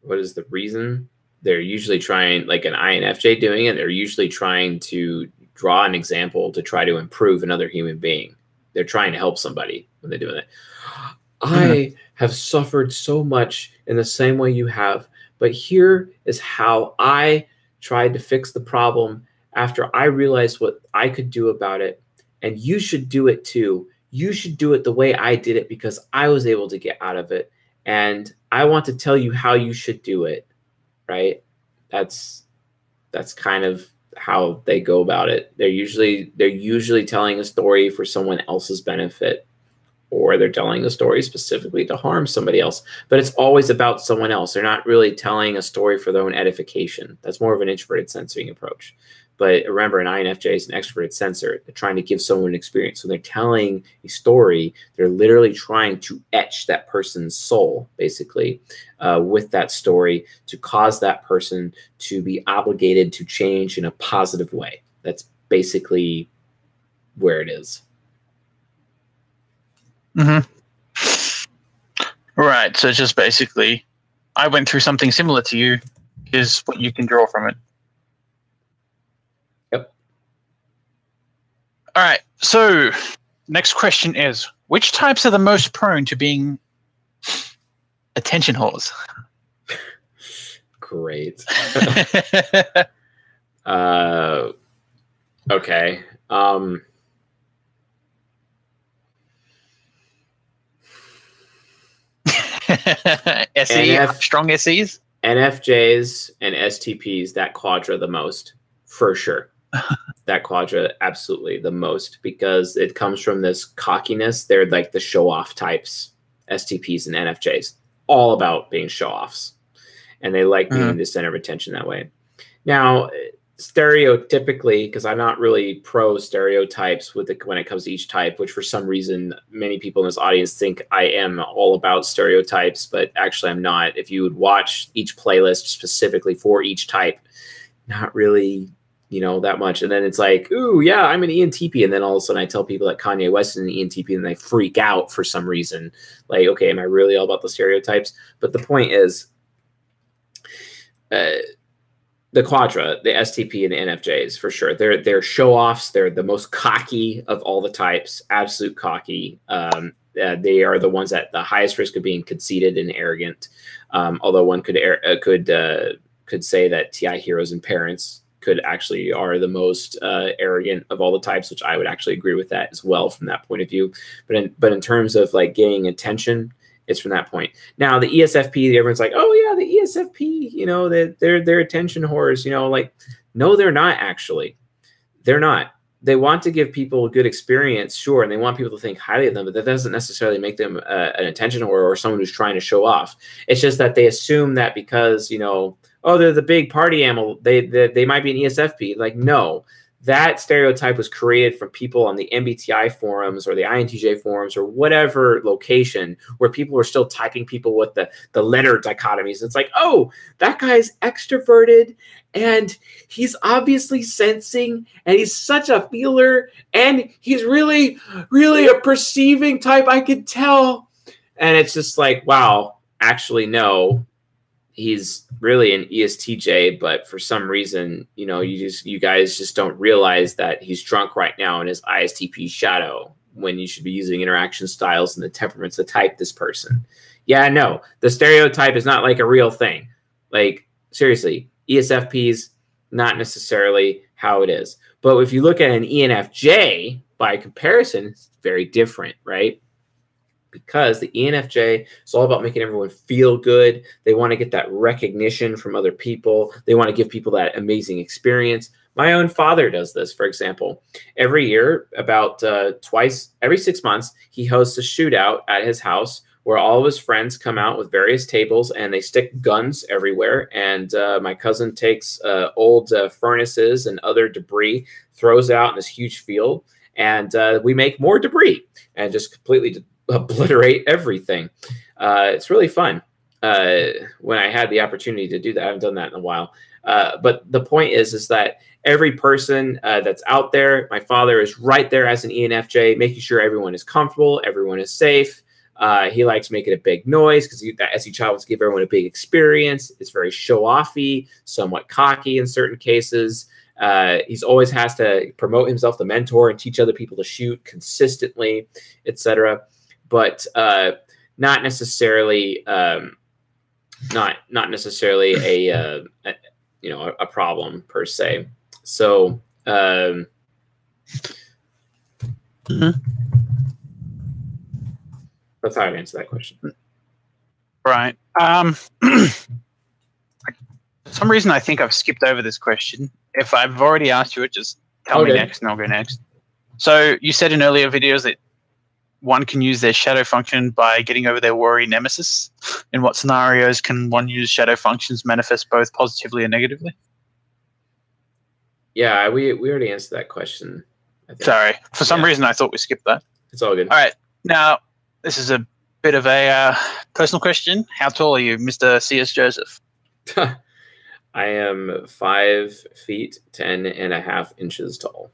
What is the reason? They're usually trying, like an INFJ doing it, they're usually trying to draw an example to try to improve another human being. They're trying to help somebody when they're doing it. I mm-hmm. have suffered so much in the same way you have, but here is how I tried to fix the problem after I realized what I could do about it, and you should do it too. You should do it the way I did it because I was able to get out of it. And I want to tell you how you should do it. Right? That's that's kind of how they go about it. They're usually they're usually telling a story for someone else's benefit or they're telling a story specifically to harm somebody else. But it's always about someone else. They're not really telling a story for their own edification. That's more of an introverted censoring approach. But remember, an INFJ is an extroverted sensor. They're trying to give someone an experience. So they're telling a story. They're literally trying to etch that person's soul, basically, uh, with that story to cause that person to be obligated to change in a positive way. That's basically where it is. Mm-hmm. Right. So it's just basically, I went through something similar to you. Is what you can draw from it. All right. So, next question is which types are the most prone to being attention whores? Great. uh, okay. Um, SE, NF, strong SEs? NFJs and STPs, that quadra the most, for sure that quadra absolutely the most because it comes from this cockiness. They're like the show off types, STPs and NFJs, all about being show offs. And they like being mm-hmm. the center of attention that way. Now, stereotypically, because I'm not really pro stereotypes with the, when it comes to each type, which for some reason many people in this audience think I am all about stereotypes, but actually I'm not. If you would watch each playlist specifically for each type, not really you know, that much. And then it's like, ooh, yeah, I'm an ENTP. And then all of a sudden I tell people that Kanye West is an ENTP and they freak out for some reason. Like, okay, am I really all about the stereotypes? But the point is, uh, the Quadra, the STP and the NFJs for sure. They're they're show offs. They're the most cocky of all the types, absolute cocky. Um, uh, they are the ones at the highest risk of being conceited and arrogant. Um, although one could uh, could uh, could say that TI heroes and parents could actually are the most uh, arrogant of all the types, which I would actually agree with that as well from that point of view. But in but in terms of like getting attention It's from that point. Now the ESFP, everyone's like, oh yeah, the ESFP, you know, they're they're, they're attention whores, you know, like no, they're not actually. They're not. They want to give people a good experience, sure, and they want people to think highly of them, but that doesn't necessarily make them uh, an attention whore or someone who's trying to show off. It's just that they assume that because you know, oh, they're the big party animal, they they, they might be an ESFP. Like no, that stereotype was created from people on the MBTI forums or the INTJ forums or whatever location where people were still typing people with the, the letter dichotomies. It's like, oh, that guy's extroverted and he's obviously sensing and he's such a feeler and he's really, really a perceiving type. I could tell. And it's just like, wow, actually, no, he's really an ESTJ, but for some reason, you know, you just you guys just don't realize that he's drunk right now in his ISTP shadow when you should be using interaction styles and the temperaments to type this person. Yeah, no, the stereotype is not like a real thing. Like seriously, ESFPs not necessarily how it is. But if you look at an ENFJ by comparison, it's very different, right? Because the ENFJ is all about making everyone feel good. They want to get that recognition from other people. They want to give people that amazing experience. My own father does this, for example. Every year, about uh, twice, every six months, he hosts a shootout at his house where all of his friends come out with various tables and they stick guns everywhere. And uh, my cousin takes uh, old uh, furnaces and other debris, throws out in this huge field, and uh, we make more debris and just completely obliterate everything. Uh, it's really fun uh, when I had the opportunity to do that. I haven't done that in a while. Uh, but the point is, is that every person uh, that's out there, my father is right there as an ENFJ, making sure everyone is comfortable, everyone is safe. Uh, he likes making a big noise because as he wants to give everyone a big experience. It's very show offy, somewhat cocky in certain cases. Uh, he's always has to promote himself, the mentor, and teach other people to shoot consistently, etc but uh, not necessarily um, not not necessarily a, uh, a you know a, a, problem per se. So um, mm-hmm. that's how I'd answer that question. Right. Um, some reason I think I've skipped over this question. If I've already asked you it, just tell okay. me next and I'll go next. So you said in earlier videos that one can use their shadow function by getting over their worry nemesis. In what scenarios can one use shadow functions manifest both positively and negatively? Yeah, we we already answered that question. Sorry, for some yeah. reason I thought we skipped that. It's all good. All right, now this is a bit of a uh, personal question. How tall are you, Mister C.S. Joseph? I am five feet ten and a half inches tall.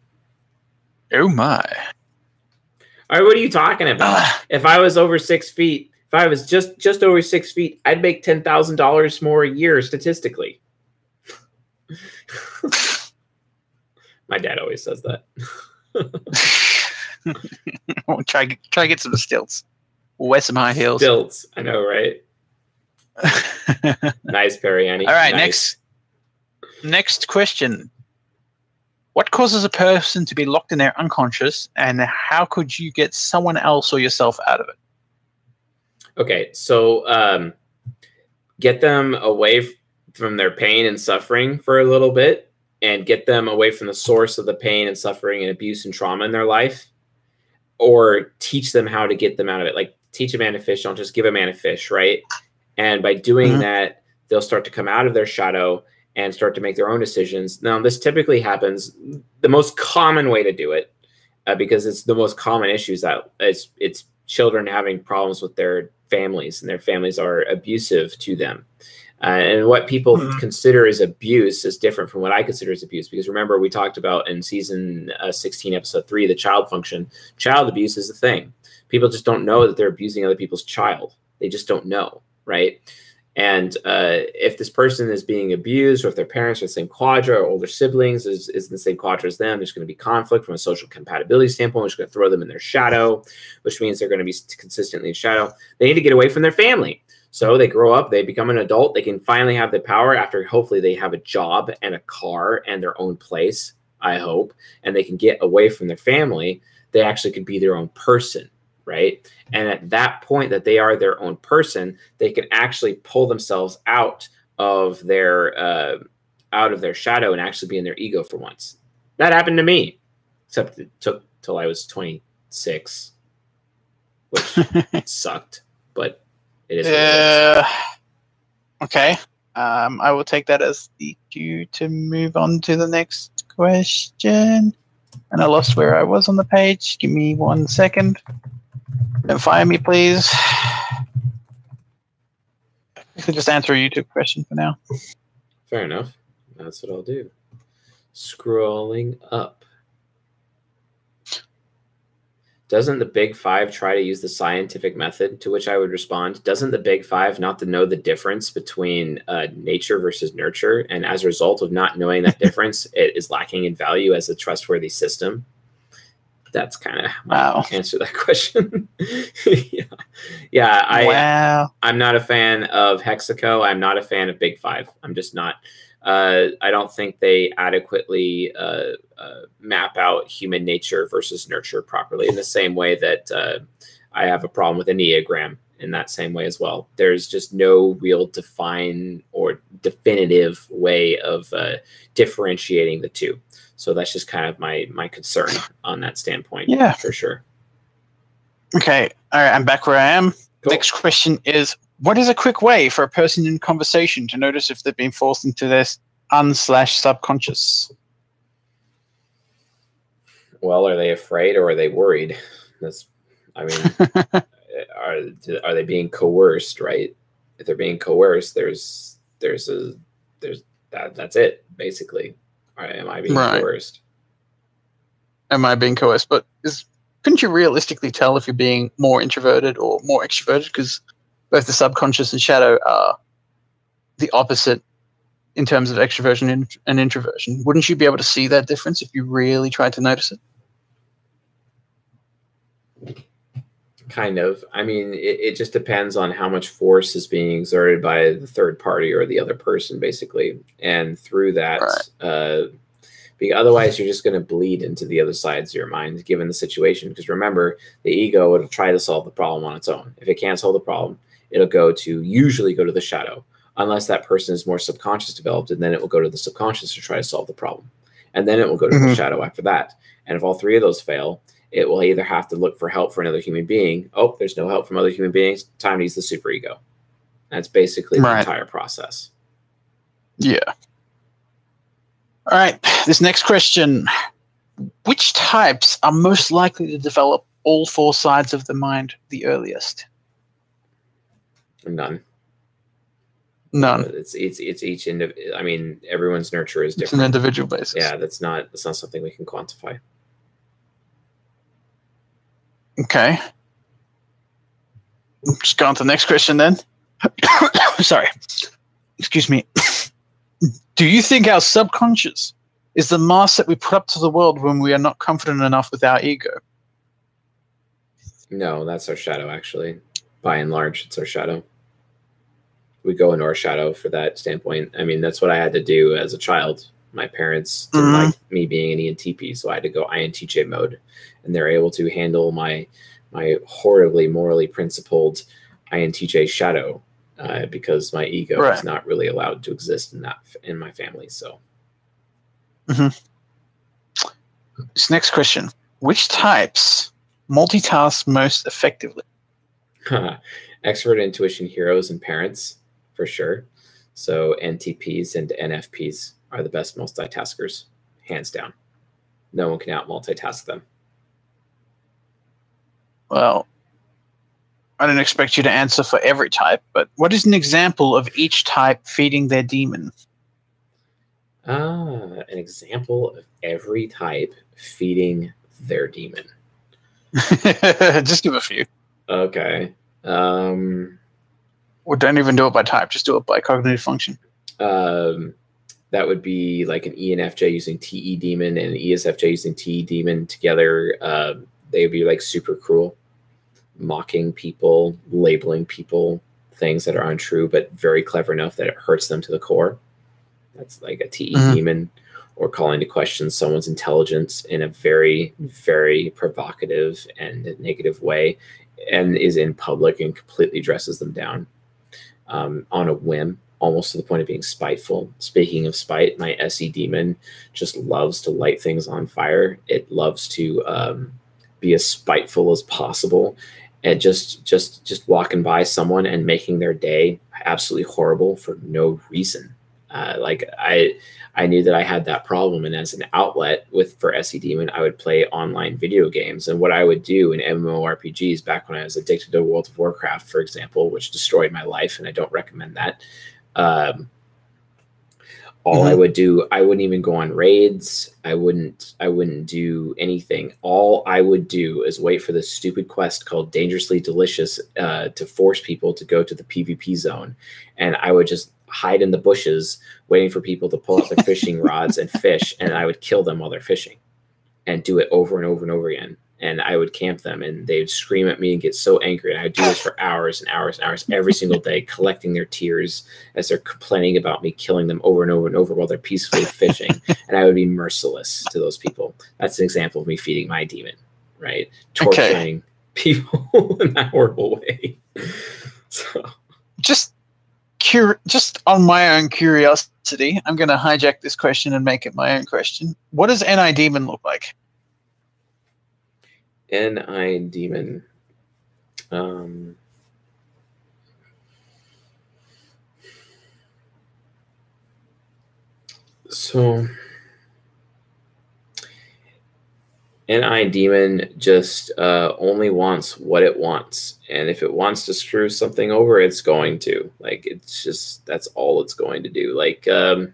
Oh my! All right, what are you talking about? if I was over six feet, if I was just just over six feet, I'd make ten thousand dollars more a year statistically. My dad always says that. try try get some stilts. Wear some high heels. Stilts, I know, right? nice, Perry. All right, nice. next next question. What causes a person to be locked in their unconscious, and how could you get someone else or yourself out of it? Okay, so um, get them away from their pain and suffering for a little bit, and get them away from the source of the pain and suffering and abuse and trauma in their life, or teach them how to get them out of it. Like teach a man to fish, don't just give a man a fish, right? And by doing mm-hmm. that, they'll start to come out of their shadow and start to make their own decisions. Now, this typically happens. The most common way to do it, uh, because it's the most common issues that it's it's children having problems with their families, and their families are abusive to them. Uh, and what people mm-hmm. consider as abuse is different from what I consider as abuse. Because remember, we talked about in season uh, 16, episode three, the child function. Child abuse is a thing. People just don't know that they're abusing other people's child. They just don't know, right? And uh, if this person is being abused, or if their parents are the same quadra or older siblings is, is the same quadra as them, there's going to be conflict from a social compatibility standpoint, which is going to throw them in their shadow, which means they're going to be consistently in shadow. They need to get away from their family. So they grow up, they become an adult, they can finally have the power after hopefully they have a job and a car and their own place, I hope, and they can get away from their family. They actually could be their own person right? And at that point that they are their own person, they can actually pull themselves out of their uh, out of their shadow and actually be in their ego for once. That happened to me, except it took till I was 26, which sucked, but it is. Uh, okay. Um, I will take that as the cue to move on to the next question. And I lost where I was on the page. Give me one second. Don't fire me, please. I could just answer a YouTube question for now. Fair enough. That's what I'll do. Scrolling up. Doesn't the Big Five try to use the scientific method? To which I would respond, doesn't the Big Five not to know the difference between uh, nature versus nurture? And as a result of not knowing that difference, it is lacking in value as a trustworthy system. That's kind of Wow. answer that question. yeah, yeah. I wow. I'm not a fan of Hexaco. I'm not a fan of Big Five. I'm just not. Uh, I don't think they adequately uh, uh, map out human nature versus nurture properly in the same way that uh, I have a problem with Enneagram in that same way as well. There's just no real define or definitive way of uh, differentiating the two. So that's just kind of my my concern on that standpoint. Yeah. for sure. Okay. All right. I'm back where I am. Cool. Next question is What is a quick way for a person in conversation to notice if they've been forced into their unslash subconscious? Well, are they afraid or are they worried? That's, I mean, are are they being coerced? Right? If they're being coerced, there's there's a there's that that's it basically. Or am I being Right. coerced? Am I being coerced? But is couldn't you realistically tell if you're being more introverted or more extroverted? Because both the subconscious and shadow are the opposite in terms of extroversion and- and introversion. Wouldn't you be able to see that difference if you really tried to notice it? Kind of. I mean, it, it just depends on how much force is being exerted by the third party or the other person, basically. And through that, Right. uh, be, otherwise, you're just going to bleed into the other sides of your mind, given the situation. Because remember, the ego will try to solve the problem on its own. If it can't solve the problem, it'll go to usually go to the shadow, unless that person is more subconscious developed, and then it will go to the subconscious to try to solve the problem. And then it will go to the Mhm. shadow after that. And if all three of those fail, it will either have to look for help for another human being. Oh, there's no help from other human beings. Time to use the superego. That's basically the Right. entire process. Yeah. All right. This next question Which types are most likely to develop all four sides of the mind the earliest? None. None. It's it's it's each indiv- I mean, everyone's nurture is different. It's an individual basis. Yeah, that's not that's not something we can quantify. Okay. Just go on to the next question then. Sorry. Excuse me. Do you think our subconscious is the mask that we put up to the world when we are not confident enough with our ego? No, that's our shadow. Actually, by and large, it's our shadow. We go into our shadow for that standpoint. I mean, that's what I had to do as a child. My parents didn't Mhm. like me being an ENTP, so I had to go INTJ mode, and they're able to handle my my horribly morally principled INTJ shadow uh, because my ego is not really allowed to exist in that in my family. So This next question Which types multitask most effectively? extrovert intuition heroes and parents for sure. So NTPs and NFPs are the best multitaskers, hands down. No one can out multitask them. Well, I don't expect you to answer for every type, but what is an example of each type feeding their demon? Ah, an example of every type feeding their demon. just give a few. Okay. Um, Or don't even do it by type, just do it by cognitive function. um, that would be like an ENFJ using TE demon and an ESFJ using TE demon together. Um, they would be like super cruel, mocking people, labeling people, things that are untrue, but very clever enough that it hurts them to the core. That's like a TE Mhm. demon. or calling to question someone's intelligence in a very, very provocative and negative way, and is in public and completely dresses them down um, on a whim, almost to the point of being spiteful. Speaking of spite, my SE demon just loves to light things on fire. It loves to um, be as spiteful as possible and just just just walking by someone and making their day absolutely horrible for no reason uh, like i i knew that i had that problem and as an outlet with for se demon i would play online video games and what i would do in mmorpgs back when i was addicted to world of warcraft for example which destroyed my life and i don't recommend that um, all mm-hmm. i would do i wouldn't even go on raids. I wouldn't i wouldn't do anything. All i would do is wait for this stupid quest called dangerously delicious uh, to force people to go to the pvp zone. And i would just hide in the bushes waiting for people to pull out their fishing rods and fish and i would kill them while they're fishing and do it over and over and over again and I would camp them and they'd scream at me and get so angry. And I would do this for hours and hours and hours every single day, collecting their tears as they're complaining about me killing them over and over and over while they're peacefully fishing. and I would be merciless to those people. That's an example of me feeding my demon, right? Torturing okay. people in that horrible way. So just cur- just on my own curiosity, I'm going to hijack this question and make it my own question. What does NI demon look like? Ni demon. Um, so Ni demon just uh, only wants what it wants, and if it wants to screw something over, it's going to. Like it's just that's all it's going to do. Like um,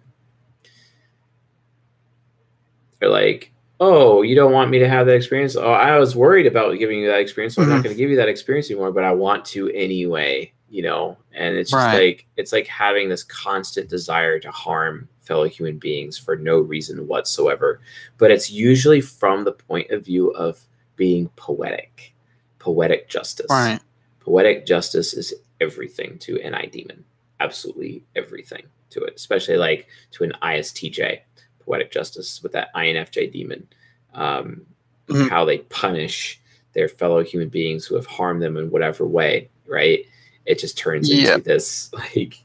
or like oh, you don't want me to have that experience. Oh, I was worried about giving you that experience, so I'm not mm-hmm. going to give you that experience anymore, but I want to anyway, you know? And it's just right. like, it's like having this constant desire to harm fellow human beings for no reason whatsoever. But it's usually from the point of view of being poetic, poetic justice. Right. Poetic justice is everything to an I demon, absolutely everything to it, especially like to an ISTJ poetic justice with that INFJ demon, um, mm-hmm. how they punish their fellow human beings who have harmed them in whatever way, right? It just turns yep. into this like,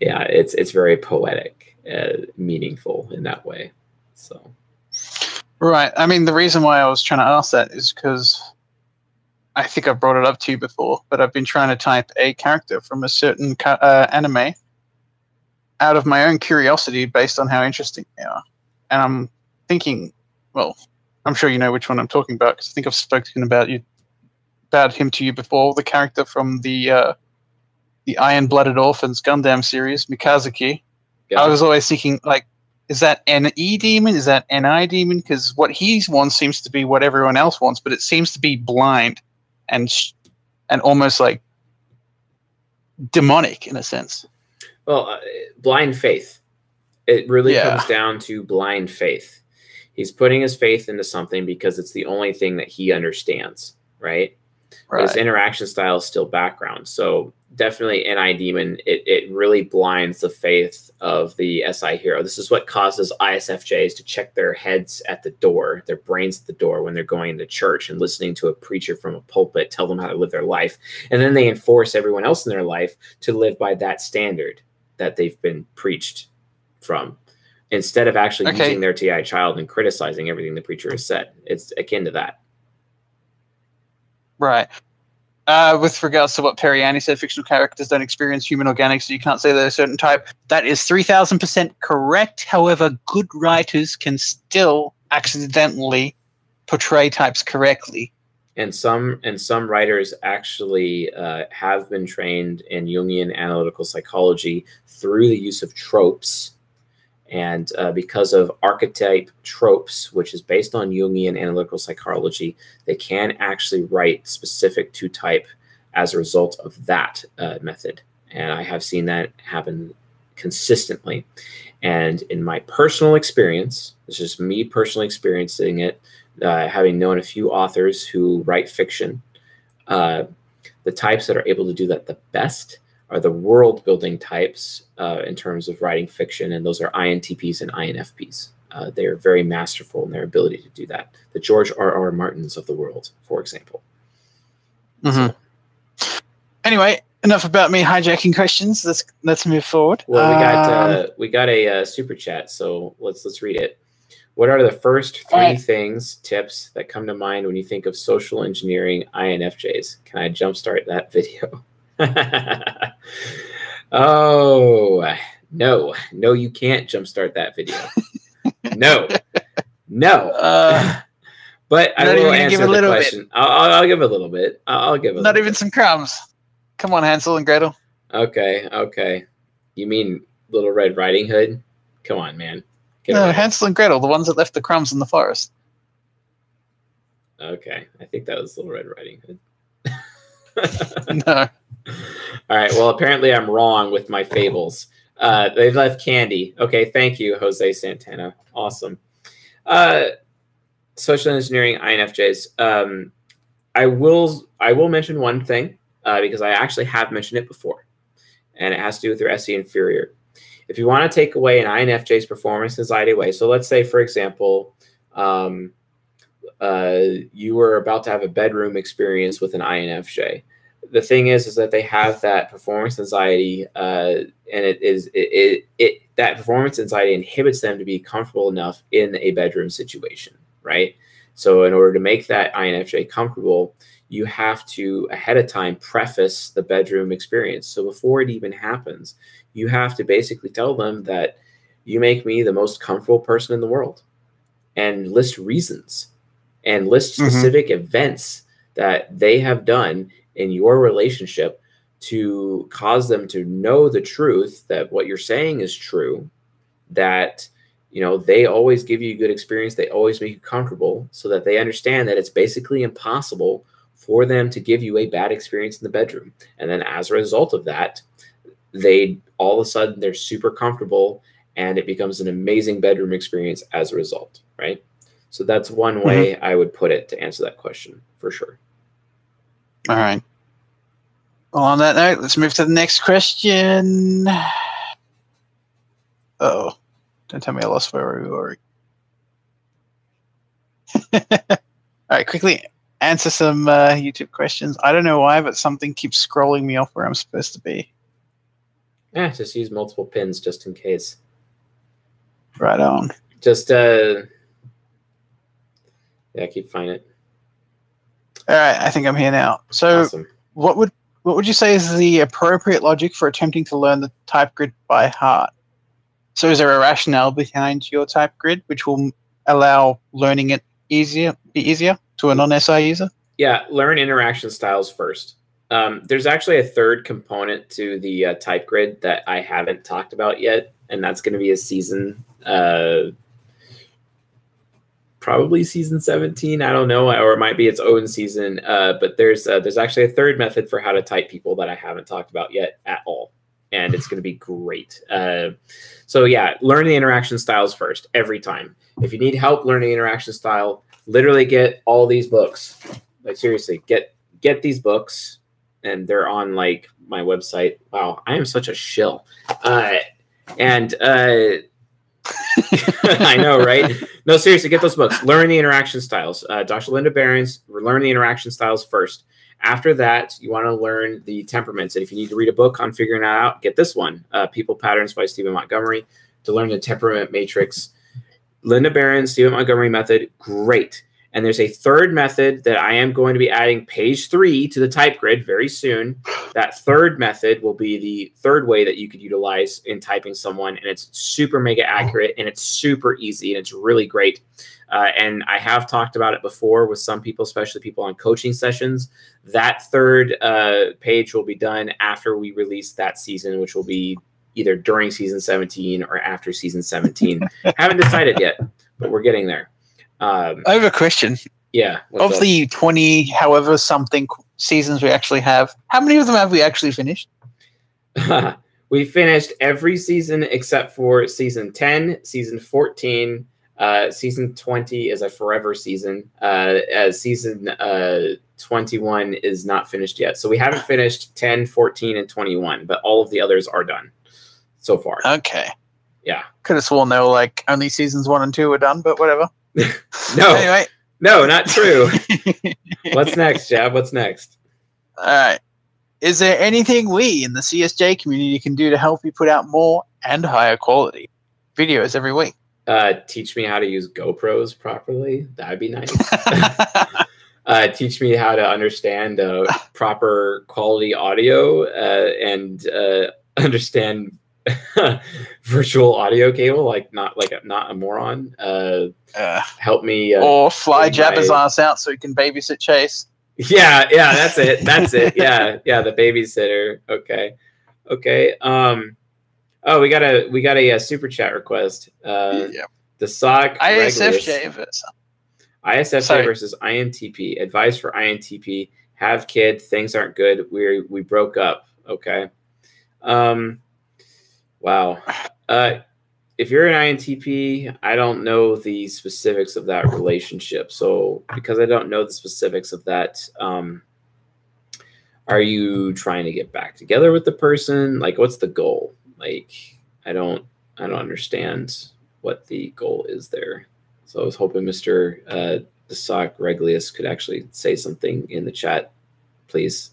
yeah, it's it's very poetic, uh, meaningful in that way. So, right. I mean, the reason why I was trying to ask that is because I think I've brought it up to you before, but I've been trying to type a character from a certain uh, anime out of my own curiosity based on how interesting they are. And I'm thinking, well, I'm sure you know which one I'm talking about because I think I've spoken about you about him to you before. The character from the uh, the Iron Blooded Orphans Gundam series, Mikazuki. Yeah. I was always thinking, like, is that an E demon? Is that an I demon? Because what he wants seems to be what everyone else wants, but it seems to be blind and and almost like demonic in a sense. Well, uh, blind faith. It really yeah. comes down to blind faith. He's putting his faith into something because it's the only thing that he understands, right? right. His interaction style is still background. So definitely NI Demon, it, it really blinds the faith of the SI hero. This is what causes ISFJs to check their heads at the door, their brains at the door when they're going into church and listening to a preacher from a pulpit tell them how to live their life. And then they enforce everyone else in their life to live by that standard that they've been preached from instead of actually okay. using their TI child and criticizing everything the preacher has said. It's akin to that. Right. Uh, with regards to what Periani said, fictional characters don't experience human organics, so you can't say they're a certain type. That is 3000% correct. However, good writers can still accidentally portray types correctly and some and some writers actually uh, have been trained in Jungian analytical psychology through the use of tropes. And uh, because of archetype tropes, which is based on Jungian analytical psychology, they can actually write specific to type as a result of that uh, method. And I have seen that happen consistently. And in my personal experience, it's just me personally experiencing it, uh, having known a few authors who write fiction, uh, the types that are able to do that the best are the world building types uh, in terms of writing fiction, and those are INTPs and INFPs. Uh, they are very masterful in their ability to do that. The George R. R. Martins of the world, for example. Mm-hmm. So, anyway, enough about me hijacking questions. Let's let's move forward. Well, we got um, uh, we got a uh, super chat, so let's let's read it. What are the first three right. things, tips that come to mind when you think of social engineering INFJs? Can I jumpstart that video? oh no, no, you can't jumpstart that video. no, no. Uh, but I will answer a the question. I'll, I'll, give a little bit. I'll, I'll give a not even bit. some crumbs. Come on, Hansel and Gretel. Okay, okay. You mean Little Red Riding Hood? Come on, man. No, Hansel and Gretel, the ones that left the crumbs in the forest. Okay, I think that was Little Red Riding Hood. no. All right. Well, apparently I'm wrong with my fables. Uh, they left candy. Okay. Thank you, Jose Santana. Awesome. Uh, social engineering INFJs. Um, I will I will mention one thing uh, because I actually have mentioned it before, and it has to do with your SE inferior. If you want to take away an INFJ's performance anxiety away, so let's say, for example, um, uh, you were about to have a bedroom experience with an INFJ. The thing is, is that they have that performance anxiety, uh, and it is it, it, it that performance anxiety inhibits them to be comfortable enough in a bedroom situation, right? So, in order to make that INFJ comfortable, you have to ahead of time preface the bedroom experience. So before it even happens, you have to basically tell them that you make me the most comfortable person in the world and list reasons and list mm-hmm. specific mm-hmm. events that they have done in your relationship to cause them to know the truth that what you're saying is true that you know they always give you a good experience they always make you comfortable so that they understand that it's basically impossible for them to give you a bad experience in the bedroom and then as a result of that they all of a sudden they're super comfortable and it becomes an amazing bedroom experience as a result right so that's one mm-hmm. way mm-hmm. I would put it to answer that question for sure. All right. Well, on that note, let's move to the next question. Oh, don't tell me I lost where we were. All right, quickly answer some uh, YouTube questions. I don't know why, but something keeps scrolling me off where I'm supposed to be. Yeah, just use multiple pins just in case. Right on. Just uh yeah, keep finding it. All right, I think I'm here now. So, awesome. what would what would you say is the appropriate logic for attempting to learn the type grid by heart? So, is there a rationale behind your type grid which will allow learning it easier, be easier to a non-SI user? Yeah, learn interaction styles first. Um, there's actually a third component to the uh, type grid that I haven't talked about yet, and that's going to be a season uh, probably season 17 i don't know or it might be its own season uh, but there's uh, there's actually a third method for how to type people that i haven't talked about yet at all and it's going to be great uh, so yeah learn the interaction styles first every time. If you need help learning interaction style literally get all these books. Like seriously get get these books and they're on like my website wow i am such a shill uh, and uh, I know, right? No, seriously, get those books. Learn the interaction styles. Uh, Dr. Linda Behrens, learn the interaction styles first. After that, you want to learn the temperaments. And if you need to read a book on figuring that out, get this one, uh, People Patterns by Stephen Montgomery, to learn the temperament matrix. Linda Behrens, Stephen Montgomery method, great. And there's a third method that I am going to be adding page three to the type grid very soon. That third method will be the third way that you could utilize in typing someone. And it's super mega accurate and it's super easy and it's really great. Uh, and I have talked about it before with some people, especially people on coaching sessions. That third uh, page will be done after we release that season, which will be either during season 17 or after season 17. Haven't decided yet, but we're getting there. Um, I have a question. Yeah. Of up? the 20, however, something seasons we actually have, how many of them have we actually finished? we finished every season except for season 10, season 14. Uh, season 20 is a forever season. Uh, as season uh, 21 is not finished yet. So we haven't finished 10, 14, and 21, but all of the others are done so far. Okay. Yeah. Could have sworn they were like only seasons one and two were done, but whatever. No, Anyway. no, not true. What's next, Jab? What's next? All right. Is there anything we in the CSJ community can do to help you put out more and higher quality videos every week? Uh, teach me how to use GoPros properly. That'd be nice. uh, teach me how to understand uh, proper quality audio uh, and uh, understand virtual audio cable, like not like a, not a moron. Uh, Uh, help me. Uh, or fly Jabba's my- ass out so he can babysit Chase. yeah, yeah, that's it. That's it. Yeah, yeah, the babysitter. Okay, okay. Um, oh, we got a we got a, uh super chat request. Uh, yeah. the sock ISFJ versus ISFJ Sorry. versus INTP. Advice for INTP: Have kid. Things aren't good. We we broke up. Okay. Um. Wow. Uh, if you're an INTP, I don't know the specifics of that relationship. So because I don't know the specifics of that, um, are you trying to get back together with the person? Like, what's the goal? Like, I don't, I don't understand what the goal is there. So I was hoping Mr. Uh, Desac Reglius could actually say something in the chat. Please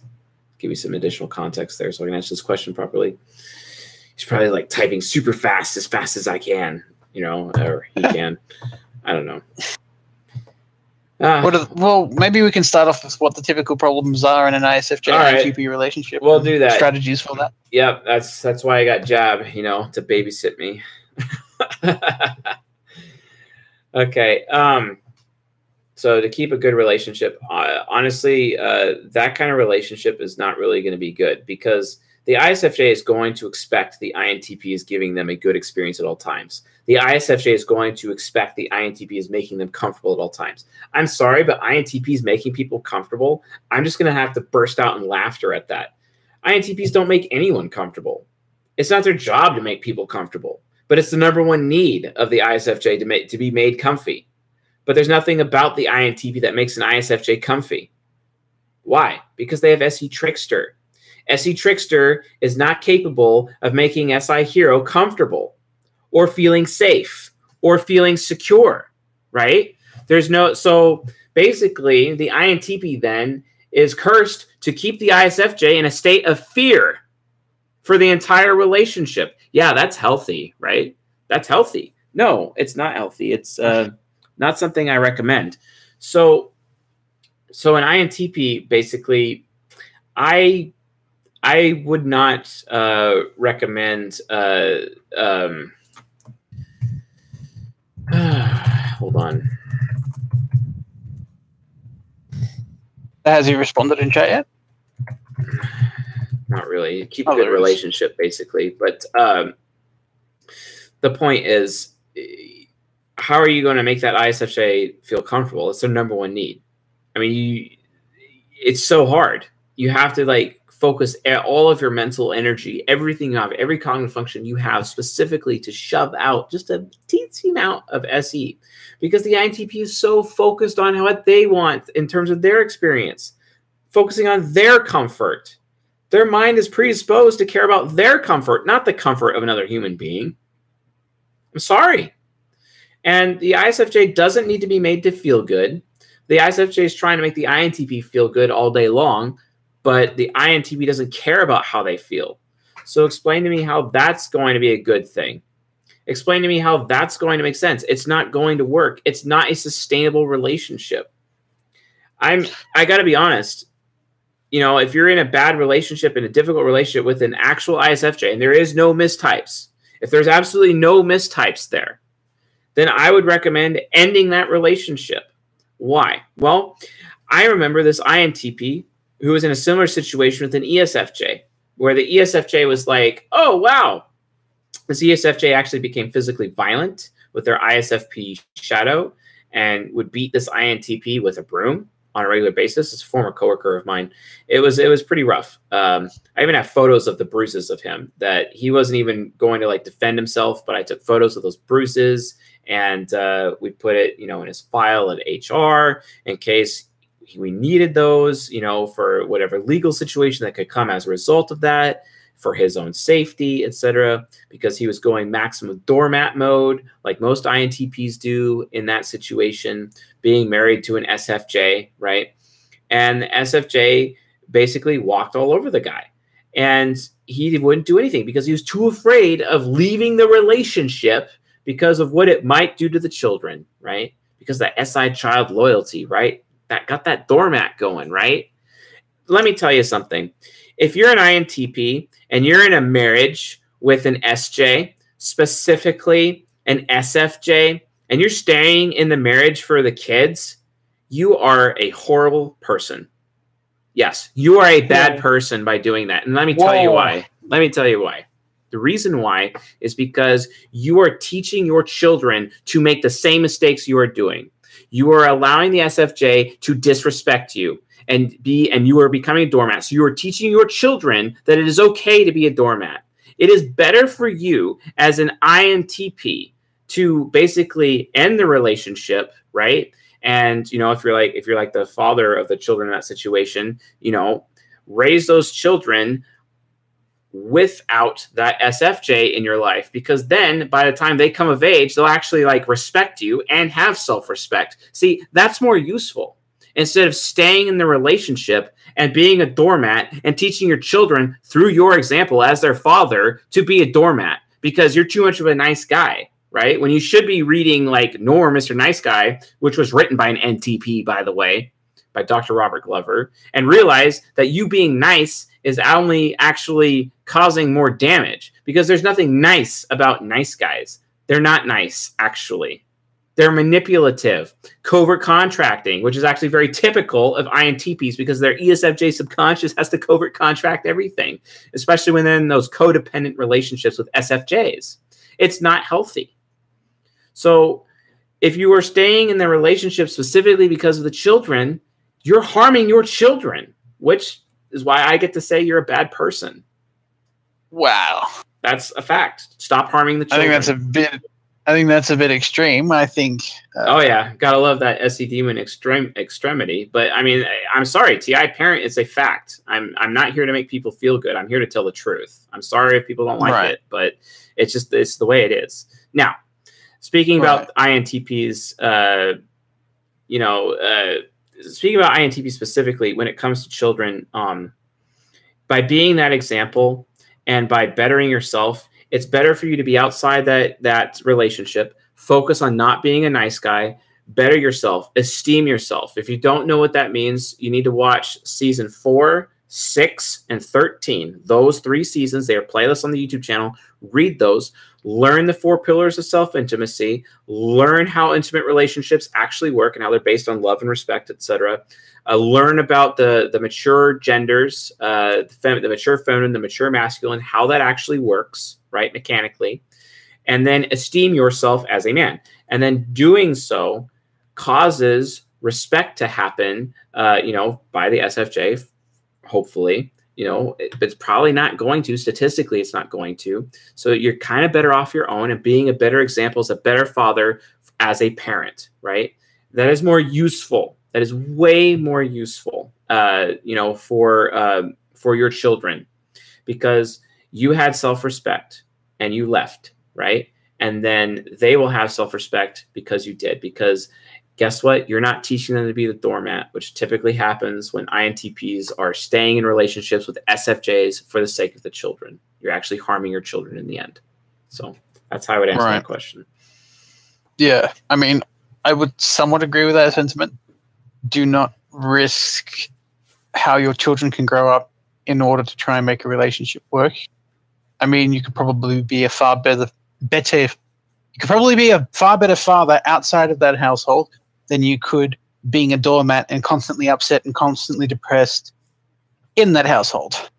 give me some additional context there so I can answer this question properly. He's probably like typing super fast, as fast as I can, you know, or he can. I don't know. What are the, well, maybe we can start off with what the typical problems are in an ISFJ All right. INTP relationship. We'll do that. Strategies for that. Yep, that's that's why I got Jab, you know, to babysit me. okay. Um so to keep a good relationship, uh, honestly, uh, that kind of relationship is not really going to be good because the ISFJ is going to expect the INTP is giving them a good experience at all times. The ISFJ is going to expect the INTP is making them comfortable at all times. I'm sorry, but INTP is making people comfortable. I'm just going to have to burst out in laughter at that. INTPs don't make anyone comfortable. It's not their job to make people comfortable, but it's the number one need of the ISFJ to to be made comfy. But there's nothing about the INTP that makes an ISFJ comfy. Why? Because they have SE Trickster. SE Trickster is not capable of making SI Hero comfortable or feeling safe or feeling secure, right? There's no so basically the INTP then is cursed to keep the ISFJ in a state of fear for the entire relationship. Yeah, that's healthy, right? That's healthy. No, it's not healthy. It's uh, not something I recommend. So, so an INTP basically, I I would not uh, recommend. Uh, um, hold on. Has he responded in chat yet? not really keep Oh, a good there is. relationship basically but um the point is how are you going to make that isfj feel comfortable it's their number one need i mean you it's so hard you have to like focus all of your mental energy everything you have every cognitive function you have specifically to shove out just a teensy amount of se because the intp is so focused on what they want in terms of their experience focusing on their comfort their mind is predisposed to care about their comfort, not the comfort of another human being. I'm sorry. And the ISFJ doesn't need to be made to feel good. The ISFJ is trying to make the INTP feel good all day long, but the INTP doesn't care about how they feel. So explain to me how that's going to be a good thing. Explain to me how that's going to make sense. It's not going to work. It's not a sustainable relationship. I'm I got to be honest you know, if you're in a bad relationship, in a difficult relationship with an actual ISFJ, and there is no mistypes, if there's absolutely no mistypes there, then I would recommend ending that relationship. Why? Well, I remember this INTP who was in a similar situation with an ESFJ, where the ESFJ was like, oh, wow. This ESFJ actually became physically violent with their ISFP shadow and would beat this INTP with a broom on a regular basis. It's a former coworker of mine. It was it was pretty rough. Um, I even have photos of the bruises of him that he wasn't even going to like defend himself, but I took photos of those bruises and uh, we put it, you know, in his file at HR in case we needed those, you know, for whatever legal situation that could come as a result of that, for his own safety, etc. Because he was going maximum doormat mode, like most INTPs do in that situation, being married to an SFJ, right? And the SFJ basically walked all over the guy. And he wouldn't do anything because he was too afraid of leaving the relationship because of what it might do to the children, right? Because that SI child loyalty, right? That got that doormat going, right? Let me tell you something. If you're an INTP and you're in a marriage with an SJ, specifically an SFJ, and you're staying in the marriage for the kids, you are a horrible person. Yes, you are a bad person by doing that. And let me tell Whoa. you why. Let me tell you why. The reason why is because you are teaching your children to make the same mistakes you are doing. You are allowing the SFJ to disrespect you and be and you are becoming a doormat. So you are teaching your children that it is okay to be a doormat. It is better for you as an INTP to basically end the relationship, right? And you know, if you're like if you're like the father of the children in that situation, you know, raise those children without that SFJ in your life because then by the time they come of age, they'll actually like respect you and have self-respect. See, that's more useful instead of staying in the relationship and being a doormat and teaching your children through your example as their father to be a doormat because you're too much of a nice guy right? When you should be reading like No More, Mr. Nice Guy, which was written by an NTP, by the way, by Dr. Robert Glover, and realize that you being nice is only actually causing more damage because there's nothing nice about nice guys. They're not nice, actually. They're manipulative, covert contracting, which is actually very typical of INTPs because their ESFJ subconscious has to covert contract everything, especially when they're in those codependent relationships with SFJs. It's not healthy. So if you are staying in the relationship specifically because of the children, you're harming your children, which is why I get to say you're a bad person. Wow. That's a fact. Stop harming the children. I think that's a bit I think that's a bit extreme. I think. Uh, oh yeah, gotta love that SE demon extreme extremity. But I mean, I'm sorry, TI parent is a fact. I'm I'm not here to make people feel good. I'm here to tell the truth. I'm sorry if people don't like right. it, but it's just it's the way it is. Now, Speaking right. about INTPs, uh, you know, uh, speaking about INTP specifically, when it comes to children, um, by being that example and by bettering yourself, it's better for you to be outside that that relationship. Focus on not being a nice guy. Better yourself. Esteem yourself. If you don't know what that means, you need to watch season four, six, and thirteen. Those three seasons. They are playlists on the YouTube channel. Read those learn the four pillars of self intimacy, learn how intimate relationships actually work and how they're based on love and respect, etc. Uh, learn about the the mature genders, uh, the, fem- the mature feminine, the mature masculine, how that actually works, right, mechanically, and then esteem yourself as a man. And then doing so causes respect to happen, uh, you know, by the SFJ, hopefully, you know it's probably not going to. Statistically it's not going to. So you're kind of better off your own and being a better example as a better father as a parent right? That is more useful. That is way more useful uh, you know for uh, for your children. Because you had self-respect and you left right? And then they will have self-respect because you did because guess what? You're not teaching them to be the doormat, which typically happens when INTPs are staying in relationships with SFJs for the sake of the children. You're actually harming your children in the end. So that's how I would answer right. that question. Yeah. I mean, I would somewhat agree with that sentiment. Do not risk how your children can grow up in order to try and make a relationship work. I mean, you could probably be a far better, better, you could probably be a far better father outside of that household than you could being a doormat and constantly upset and constantly depressed in that household.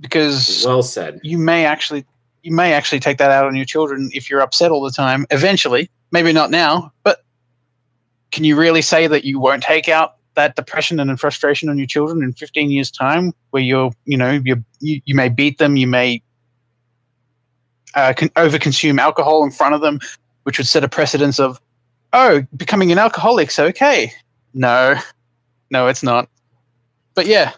Because well said. You may actually you may actually take that out on your children if you're upset all the time. Eventually, maybe not now, but can you really say that you won't take out that depression and frustration on your children in 15 years time where you're you know you you, you may beat them you may uh, can overconsume alcohol in front of them which would set a precedence of oh, becoming an alcoholic's okay. No, No, it's not. But yeah,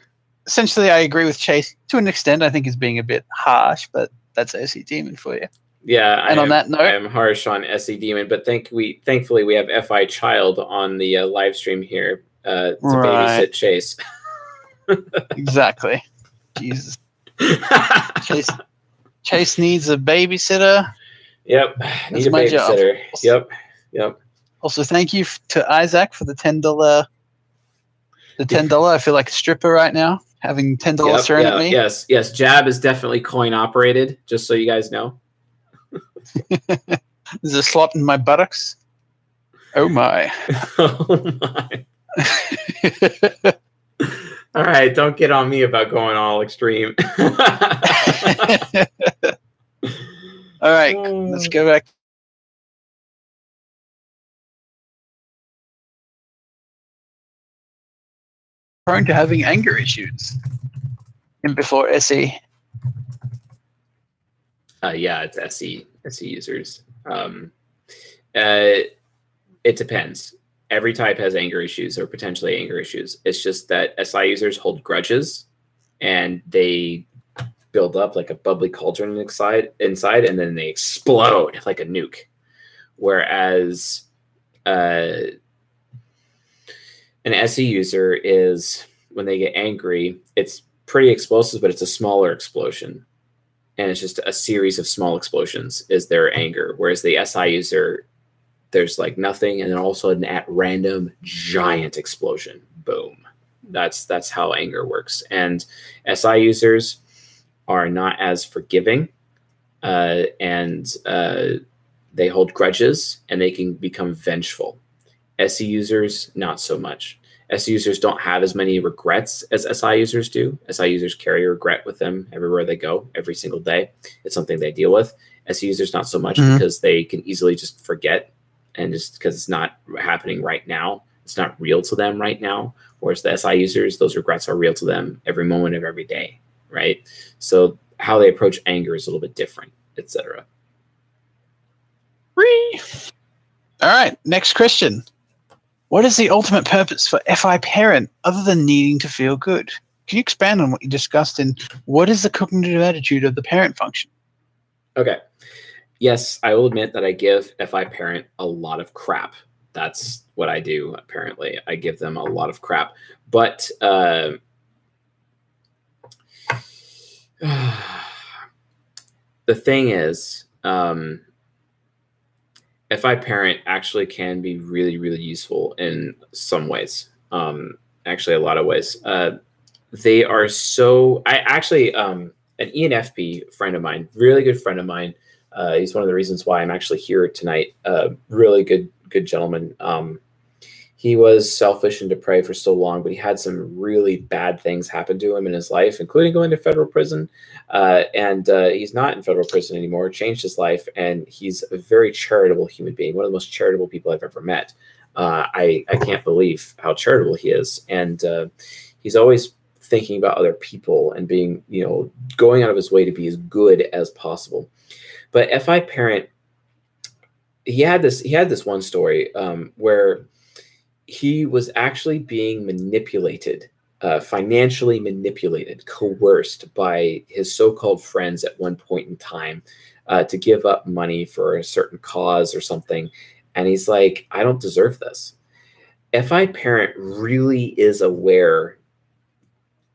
essentially, I agree with Chase to an extent. I think he's being a bit harsh, but that's SE Demon for you. Yeah, And I on am, that note- I am harsh on SE Demon, but thank we thankfully we have FI Child on the uh, live stream here uh, to Right. babysit Chase. Exactly. Jesus. Chase Chase needs a babysitter. yep, need a my job. Yep, yep. Also, thank you to Isaac for the ten dollar. The ten dollar. I feel like a stripper right now, having ten dollars Yep, thrown yeah, at me. Yes, yes. Jab is definitely coin operated. Just so you guys know. There's a slot in my buttocks. Oh my! oh my! All right, don't get on me about going all extreme. All right, let's go back. Prone to having anger issues. And before. SE. Uh, yeah, it's SE SE users. Um, uh, it depends. Every type has anger issues or potentially anger issues. It's just that SI users hold grudges, and they build up like a bubbly cauldron inside, inside, and then they explode like a nuke. Whereas uh, an SE user is when they get angry, it's pretty explosive, but it's a smaller explosion. And it's just a series of small explosions is their anger. Whereas the si user there's like nothing and then all of a sudden at random giant explosion. Boom. That's that's how anger works. And si users are not as forgiving uh, and uh, they hold grudges and they can become vengeful se users not so much SE users don't have as many regrets as SI users do. SI users carry regret with them everywhere they go, every single day. It's something they deal with. SE users not so much Mhm. because they can easily just forget and just because it's not happening right now, it's not real to them right now. Whereas the SI users, those regrets are real to them every moment of every day, right? So how they approach anger is a little bit different, etc. All right, next question. What is the ultimate purpose for FI parent other than needing to feel good? Can you expand on what you discussed in what is the cognitive attitude of the parent function? Okay. Yes, I will admit that I give FI parent a lot of crap. That's what I do, apparently. I give them a lot of crap. But uh, the thing is, um, FI parent actually can be really, really useful in some ways. Um, actually, a lot of ways. Uh, they are so. I actually, um, an ENFP friend of mine, really good friend of mine. Uh, he's one of the reasons why I'm actually here tonight. Uh, really good, good gentleman. Um, he was selfish and depraved for so long, but he had some really bad things happen to him in his life, including going to federal prison. Uh, and uh, he's not in federal prison anymore. Changed his life, and he's a very charitable human being. One of the most charitable people I've ever met. Uh, I I can't believe how charitable he is, and uh, he's always thinking about other people and being you know going out of his way to be as good as possible. But FI parent, he had this he had this one story um, where he was actually being manipulated, uh, financially manipulated, coerced by his so-called friends at one point in time uh, to give up money for a certain cause or something. And he's like, I don't deserve this. FI parent really is aware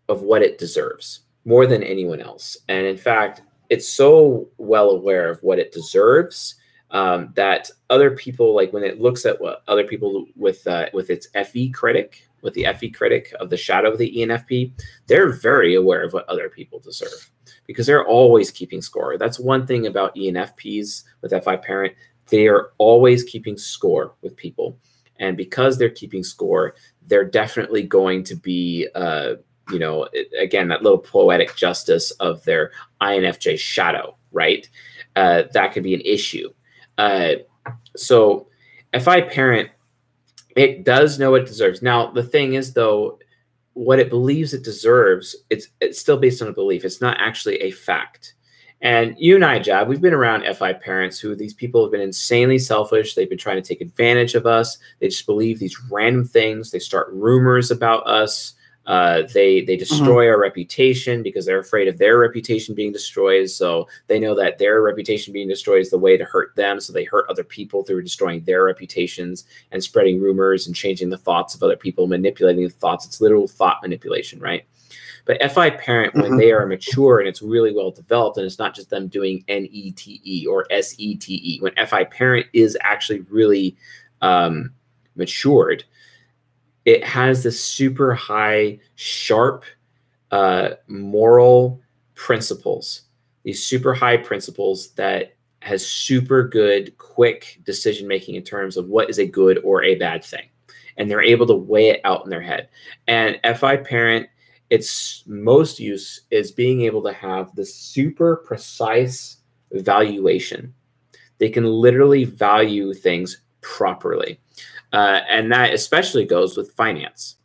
of what it deserves more than anyone else. And in fact, it's so well aware of what it deserves um, that other people, like when it looks at what other people with uh, with its FE critic, with the FE critic of the shadow of the ENFP, they're very aware of what other people deserve because they're always keeping score. That's one thing about ENFPs with FI parent; they are always keeping score with people, and because they're keeping score, they're definitely going to be. Uh, you know, again, that little poetic justice of their INFJ shadow, right? Uh, that could be an issue. Uh, so, FI parent, it does know what it deserves. Now, the thing is, though, what it believes it deserves, it's it's still based on a belief. It's not actually a fact. And you and I, Jab, we've been around FI parents who these people have been insanely selfish. They've been trying to take advantage of us. They just believe these random things. They start rumors about us. Uh, they they mm-hmm. destroy mm-hmm. our reputation because they're afraid of their reputation being destroyed. So they know that their reputation being destroyed is the way to hurt them. So they hurt other people through destroying their reputations and spreading rumors and changing the thoughts of other people, manipulating the thoughts. It's literal thought manipulation, right? But FI parent, when mm-hmm. they are mature and it's really well developed, and it's not just them doing NETE or SETE, when FI parent is actually really um, matured, it has this super high, sharp uh, moral principles, these super high principles that has super good, quick decision making in terms of what is a good or a bad thing. And they're able to weigh it out in their head. And FI parent, its most use is being able to have the super precise valuation. They can literally value things properly. Uh, and that especially goes with finance.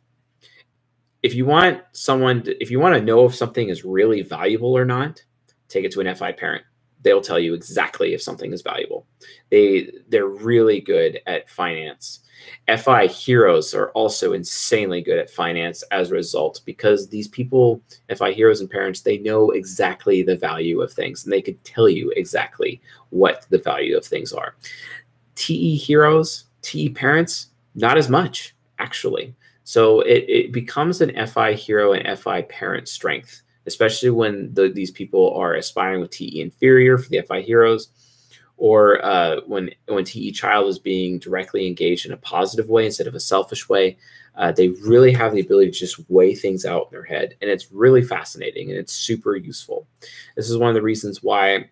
If you want someone, to, if you want to know if something is really valuable or not, take it to an FI parent. They'll tell you exactly if something is valuable. They they're really good at finance. FI heroes are also insanely good at finance as a result because these people, FI heroes and parents, they know exactly the value of things and they could tell you exactly what the value of things are. TE heroes, TE parents, not as much, actually. So it, it becomes an FI hero and FI parent strength, especially when the, these people are aspiring with TE inferior for the FI heroes, or uh, when when TE child is being directly engaged in a positive way instead of a selfish way. Uh, they really have the ability to just weigh things out in their head, and it's really fascinating and it's super useful. This is one of the reasons why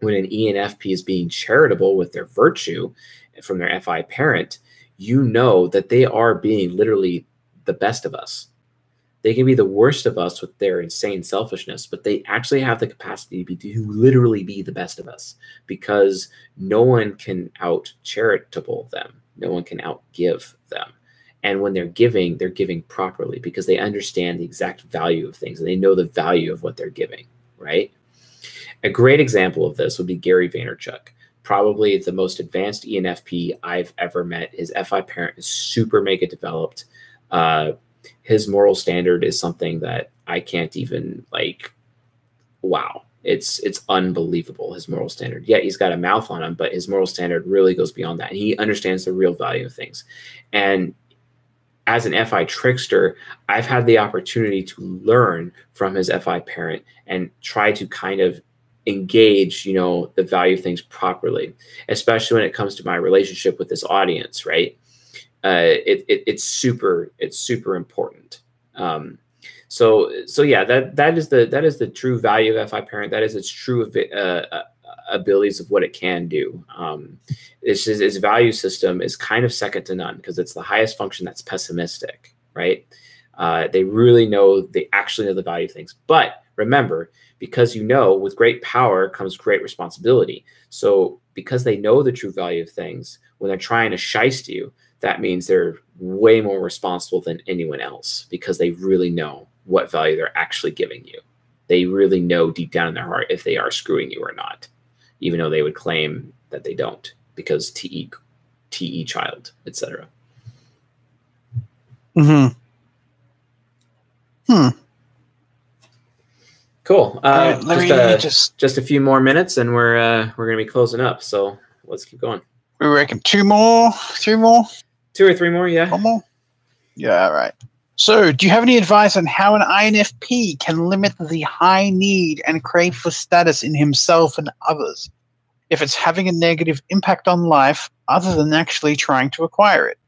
when an ENFP is being charitable with their virtue, from their FI parent, you know that they are being literally the best of us. They can be the worst of us with their insane selfishness, but they actually have the capacity to, be, to literally be the best of us because no one can out charitable them. No one can outgive them. And when they're giving, they're giving properly because they understand the exact value of things and they know the value of what they're giving, right? A great example of this would be Gary Vaynerchuk probably the most advanced ENFP I've ever met. His FI parent is super mega developed. Uh, his moral standard is something that I can't even like. Wow, it's it's unbelievable his moral standard. Yeah, he's got a mouth on him, but his moral standard really goes beyond that. And He understands the real value of things, and as an FI trickster, I've had the opportunity to learn from his FI parent and try to kind of engage you know the value of things properly especially when it comes to my relationship with this audience right? Uh, it, it, it's super it's super important. Um, so so yeah that that is the that is the true value of fi parent. That is its true uh, uh, abilities of what it can do. Um, its, its value system is kind of second to none because it's the highest function that's pessimistic right uh, they really know they actually know the value of things but remember because you know with great power comes great responsibility. So because they know the true value of things, when they're trying to shyst you, that means they're way more responsible than anyone else because they really know what value they're actually giving you. They really know deep down in their heart if they are screwing you or not, even though they would claim that they don't because TE, TE child, etc. Hmm. Hmm. Cool. Uh, right, just, uh, just, just a few more minutes, and we're uh, we're gonna be closing up. So let's keep going. We reckon two more, three more, two or three more. Yeah, one more. Yeah, right. So, do you have any advice on how an INFP can limit the high need and crave for status in himself and others, if it's having a negative impact on life other than actually trying to acquire it,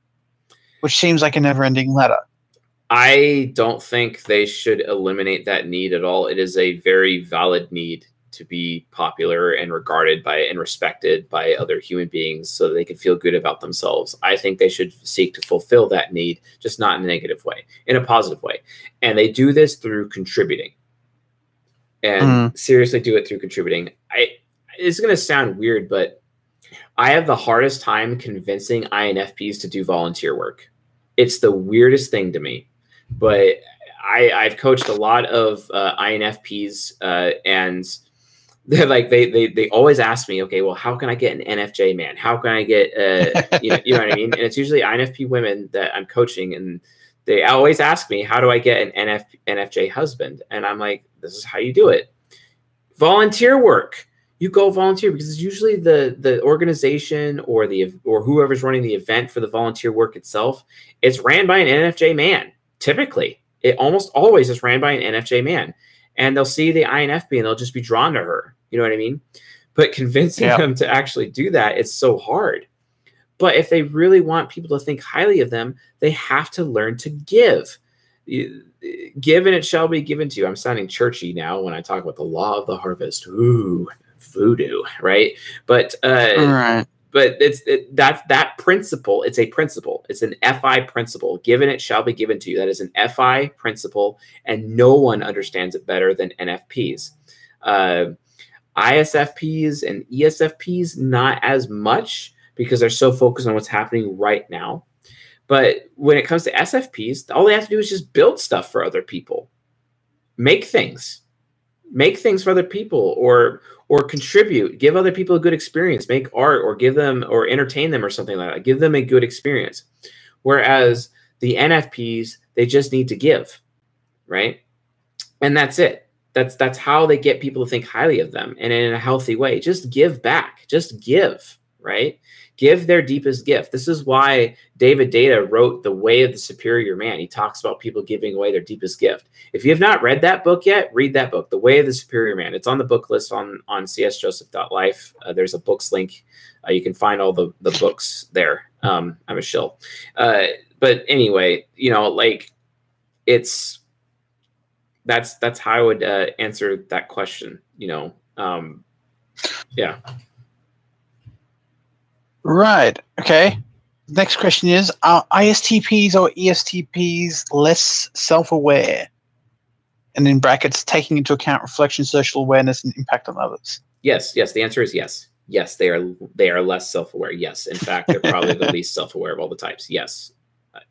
which seems like a never-ending ladder? I don't think they should eliminate that need at all. It is a very valid need to be popular and regarded by and respected by other human beings so they can feel good about themselves. I think they should seek to fulfill that need, just not in a negative way, in a positive way. And they do this through contributing. And mm. seriously do it through contributing. I it's going to sound weird, but I have the hardest time convincing INFPs to do volunteer work. It's the weirdest thing to me but I, I've coached a lot of uh, INFPs, uh, and they're like they they they always ask me, okay, well, how can I get an NFJ man? How can I get uh you know, you know what I mean? And it's usually INFP women that I'm coaching and they always ask me, how do I get an NF, NFJ husband? And I'm like, this is how you do it. Volunteer work. You go volunteer because it's usually the the organization or the or whoever's running the event for the volunteer work itself. It's ran by an NFJ man. Typically, it almost always is ran by an NFJ man, and they'll see the INFP and they'll just be drawn to her. You know what I mean? But convincing yeah. them to actually do that, it's so hard. But if they really want people to think highly of them, they have to learn to give. Give and it shall be given to you. I'm sounding churchy now when I talk about the law of the harvest. Ooh, voodoo, right? But uh, right. But it's it, that's that principle. It's a principle. It's an FI principle. Given it shall be given to you. That is an FI principle, and no one understands it better than NFPs. Uh, ISFPs and ESFPs not as much because they're so focused on what's happening right now. But when it comes to SFPs, all they have to do is just build stuff for other people, make things, make things for other people, or or contribute, give other people a good experience, make art, or give them or entertain them or something like that. Give them a good experience. Whereas the NFPs, they just need to give, right? And that's it. That's that's how they get people to think highly of them and in a healthy way. Just give back. Just give, right? Give their deepest gift. This is why David Deida wrote The Way of the Superior Man. He talks about people giving away their deepest gift. If you have not read that book yet, read that book, The Way of the Superior Man. It's on the book list on, on csjoseph.life. Uh, there's a books link. Uh, you can find all the, the books there. Um, I'm a shill. Uh, but anyway, you know, like it's that's that's how I would uh, answer that question. You know, um, yeah. Right. Okay. Next question is Are ISTPs or ESTPs less self aware? And in brackets, taking into account reflection, social awareness, and impact on others? Yes. Yes. The answer is yes. Yes. They are they are less self aware. Yes. In fact, they're probably the least self aware of all the types. Yes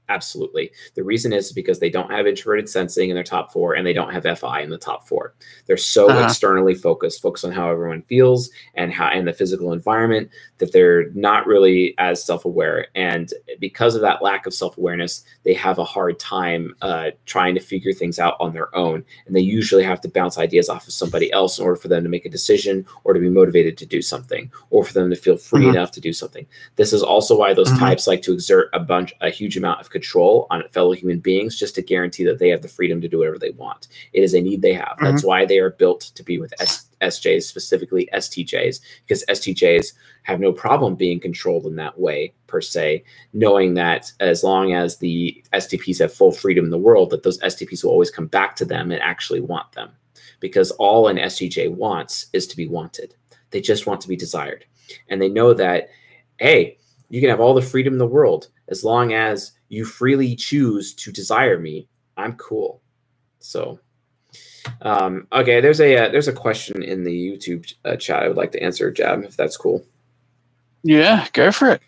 absolutely. The reason is because they don't have introverted sensing in their top four and they don't have FI in the top four. They're so uh-huh. externally focused, focused on how everyone feels and how and the physical environment that they're not really as self-aware. And because of that lack of self-awareness, they have a hard time uh, trying to figure things out on their own. And they usually have to bounce ideas off of somebody else in order for them to make a decision or to be motivated to do something or for them to feel free uh-huh. enough to do something. This is also why those uh-huh. types like to exert a bunch, a huge amount of control on fellow human beings just to guarantee that they have the freedom to do whatever they want. It is a need they have. Mm-hmm. That's why they are built to be with S- SJs, specifically STJs, because STJs have no problem being controlled in that way per se, knowing that as long as the STPs have full freedom in the world, that those STPs will always come back to them and actually want them. Because all an STJ wants is to be wanted. They just want to be desired. And they know that, hey, you can have all the freedom in the world as long as you freely choose to desire me, I'm cool. So, um, okay, there's a uh, there's a question in the YouTube uh, chat I would like to answer, Jab, if that's cool. Yeah, go for it.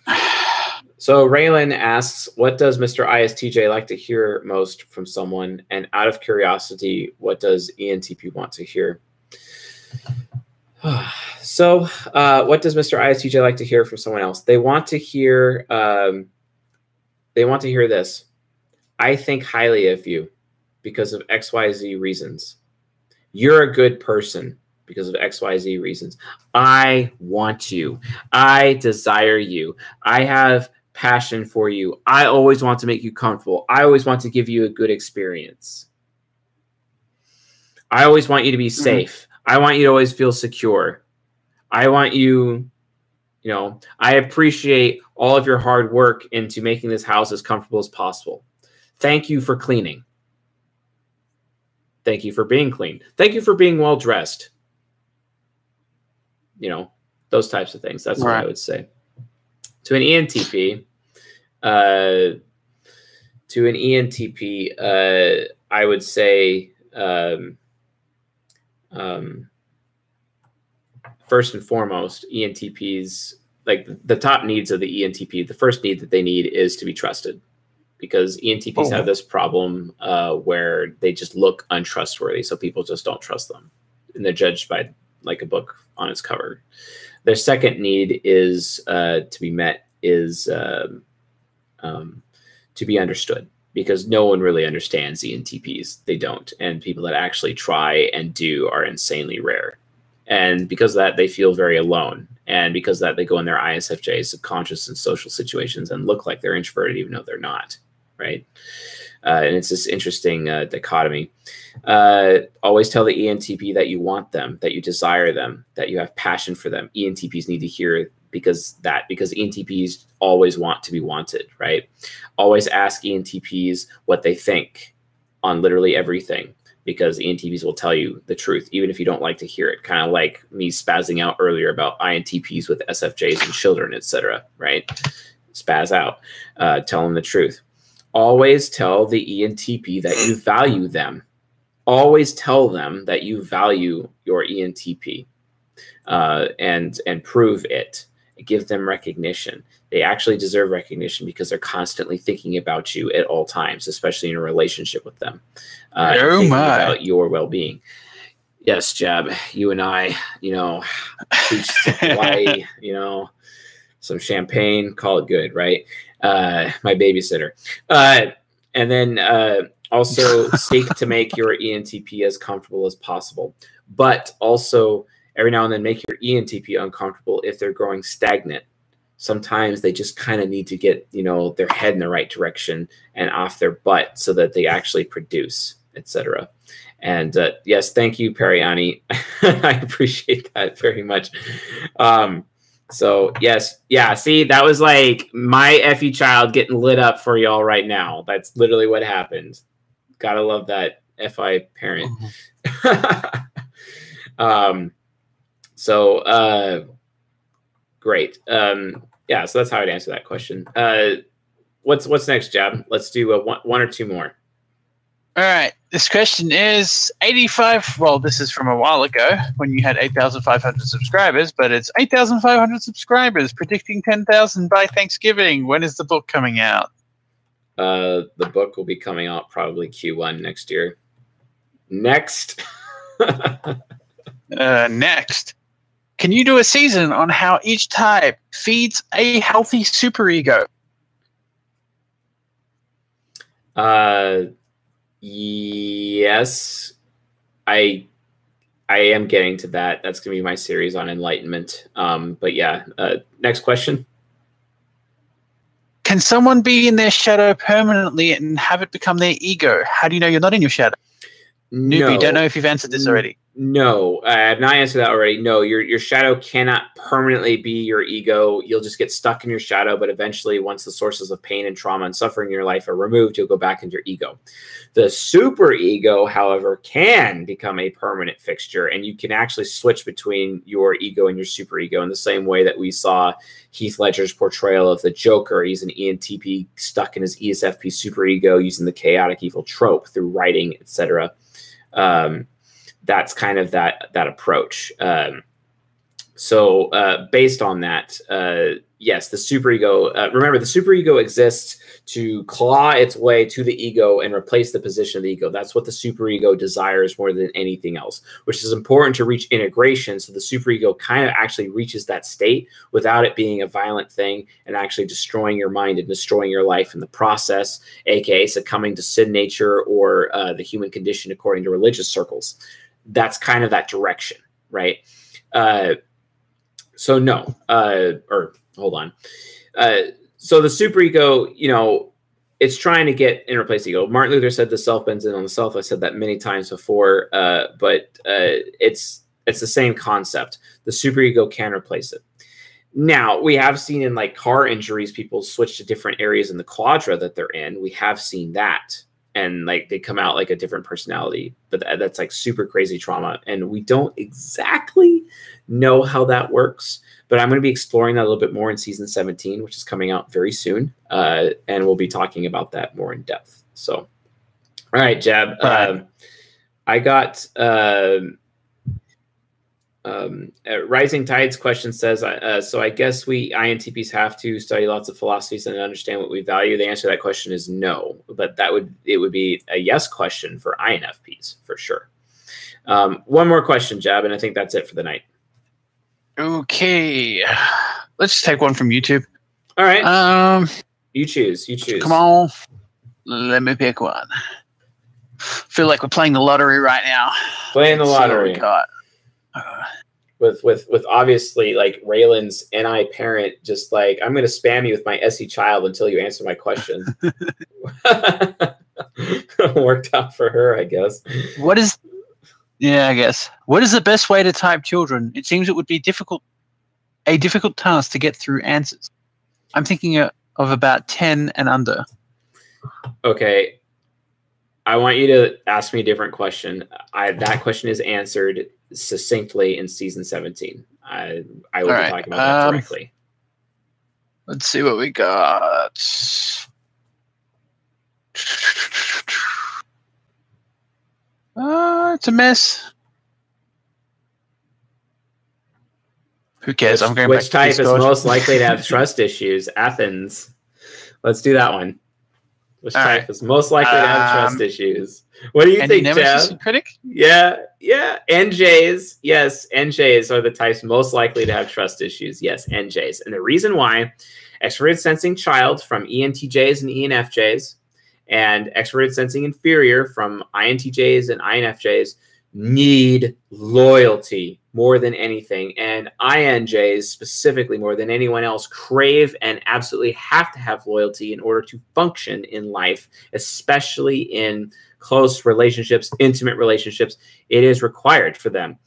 So Raylan asks, "What does Mr. ISTJ like to hear most from someone?" And out of curiosity, what does ENTP want to hear? so, uh, what does Mr. ISTJ like to hear from someone else? They want to hear. Um, they want to hear this. I think highly of you because of XYZ reasons. You're a good person because of XYZ reasons. I want you. I desire you. I have passion for you. I always want to make you comfortable. I always want to give you a good experience. I always want you to be mm-hmm. safe. Mm-hmm. I want you to always feel secure. I want you you know, I appreciate all of your hard work into making this house as comfortable as possible. Thank you for cleaning. Thank you for being clean. Thank you for being well dressed. You know, those types of things. That's right. what I would say. To an ENTP, uh, to an ENTP, uh, I would say um, um, first and foremost, ENTPs like the top needs of the ENTP. The first need that they need is to be trusted, because ENTPs oh. have this problem uh, where they just look untrustworthy, so people just don't trust them, and they're judged by like a book on its cover. Their second need is uh, to be met is um, um, to be understood because no one really understands ENTPs. They don't, and people that actually try and do are insanely rare. And because of that, they feel very alone. And because of that, they go in their ISFJ, subconscious and social situations, and look like they're introverted, even though they're not. Right. Uh, and it's this interesting uh, dichotomy. Uh, always tell the ENTP that you want them, that you desire them, that you have passion for them. ENTPs need to hear because that because ENTPs always want to be wanted, right? Always ask ENTPs what they think on literally everything because ENTPs will tell you the truth, even if you don't like to hear it. Kind of like me spazzing out earlier about INTPs with SFJs and children, etc. Right? Spaz out, uh, tell them the truth. Always tell the ENTP that you value them. Always tell them that you value your ENTP, uh, and and prove it give them recognition. They actually deserve recognition because they're constantly thinking about you at all times, especially in a relationship with them. Uh, oh my! About your well-being. Yes, Jab. You and I, you know, Hawaii, you know, some champagne, call it good, right? Uh, my babysitter. Uh, and then uh, also seek to make your ENTP as comfortable as possible, but also every now and then make your ENTP uncomfortable if they're growing stagnant. Sometimes they just kind of need to get, you know, their head in the right direction and off their butt so that they actually produce, etc. And uh, yes, thank you, Periani. I appreciate that very much. Um, so yes, yeah. See, that was like my FE child getting lit up for y'all right now. That's literally what happened. Gotta love that fi parent. Mm-hmm. um, so uh, great. Um, yeah, so that's how I'd answer that question. Uh, what's what's next, Jab? Let's do a one, one or two more. All right. This question is 85. Well, this is from a while ago when you had 8,500 subscribers, but it's 8,500 subscribers predicting 10,000 by Thanksgiving. When is the book coming out? Uh, the book will be coming out probably Q1 next year. Next. uh, next. Can you do a season on how each type feeds a healthy superego? Uh, yes, I I am getting to that. That's gonna be my series on enlightenment. Um, but yeah, uh, next question. Can someone be in their shadow permanently and have it become their ego? How do you know you're not in your shadow? No. Newbie, don't know if you've answered this already. No, I have not answered that already. No, your your shadow cannot permanently be your ego. You'll just get stuck in your shadow, but eventually, once the sources of pain and trauma and suffering in your life are removed, you'll go back into your ego. The super ego, however, can become a permanent fixture, and you can actually switch between your ego and your super ego in the same way that we saw Heath Ledger's portrayal of the Joker. He's an ENTP stuck in his ESFP super ego using the chaotic evil trope through writing, etc. Um, that's kind of that that approach. Um, so uh, based on that, uh, yes, the superego. Uh, remember, the superego exists to claw its way to the ego and replace the position of the ego. That's what the superego desires more than anything else, which is important to reach integration. So the superego kind of actually reaches that state without it being a violent thing and actually destroying your mind and destroying your life in the process, aka succumbing to sin nature or uh, the human condition according to religious circles that's kind of that direction, right? Uh, so no, uh, or hold on. Uh, so the super ego, you know, it's trying to get and replace ego. Martin Luther said the self bends in on the self. I said that many times before, uh, but uh, it's it's the same concept. The superego can replace it. Now we have seen in like car injuries, people switch to different areas in the quadra that they're in. We have seen that and like they come out like a different personality but that's like super crazy trauma and we don't exactly know how that works but i'm going to be exploring that a little bit more in season 17 which is coming out very soon uh, and we'll be talking about that more in depth so all right jab um, i got um, um, uh, Rising Tides question says, uh, so I guess we INTPs have to study lots of philosophies and understand what we value. The answer to that question is no, but that would it would be a yes question for INFPs for sure. Um, one more question, Jab, and I think that's it for the night. Okay. Let's just take one from YouTube. All right. Um, you choose. You choose. come on. Let me pick one. Feel like we're playing the lottery right now. Playing the Let's see what lottery got. Uh, with with with obviously like Raylan's NI parent just like I'm gonna spam you with my SE child until you answer my question. Worked out for her, I guess. what is? Yeah, I guess. What is the best way to type children? It seems it would be difficult, a difficult task to get through answers. I'm thinking of about ten and under. Okay. I want you to ask me a different question. I that question is answered succinctly in season 17. I I will All be right, talking about that um, directly. Let's see what we got. Uh, it's a mess. Who cares? Which, I'm going to which type is most likely to have trust issues? Athens. Let's do that one. Which All type right. is most likely to have trust Um, issues? What do you think, Jeff? critic? Yeah, yeah. NJs, yes, NJs are the types most likely to have trust issues. Yes, NJs. And the reason why extroverted sensing child from ENTJs and ENFJs and extroverted sensing inferior from INTJs and INFJs need loyalty more than anything. And INJs, specifically more than anyone else, crave and absolutely have to have loyalty in order to function in life, especially in close relationships, intimate relationships. It is required for them.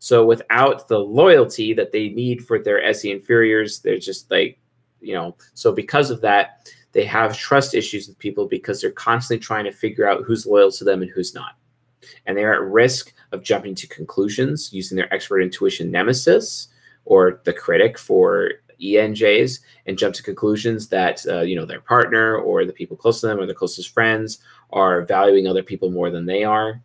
So without the loyalty that they need for their SE inferiors, they're just like, you know, so because of that, they have trust issues with people because they're constantly trying to figure out who's loyal to them and who's not. And they're at risk of jumping to conclusions using their expert intuition nemesis or the critic for ENJs and jump to conclusions that uh, you know their partner or the people close to them or their closest friends are valuing other people more than they are,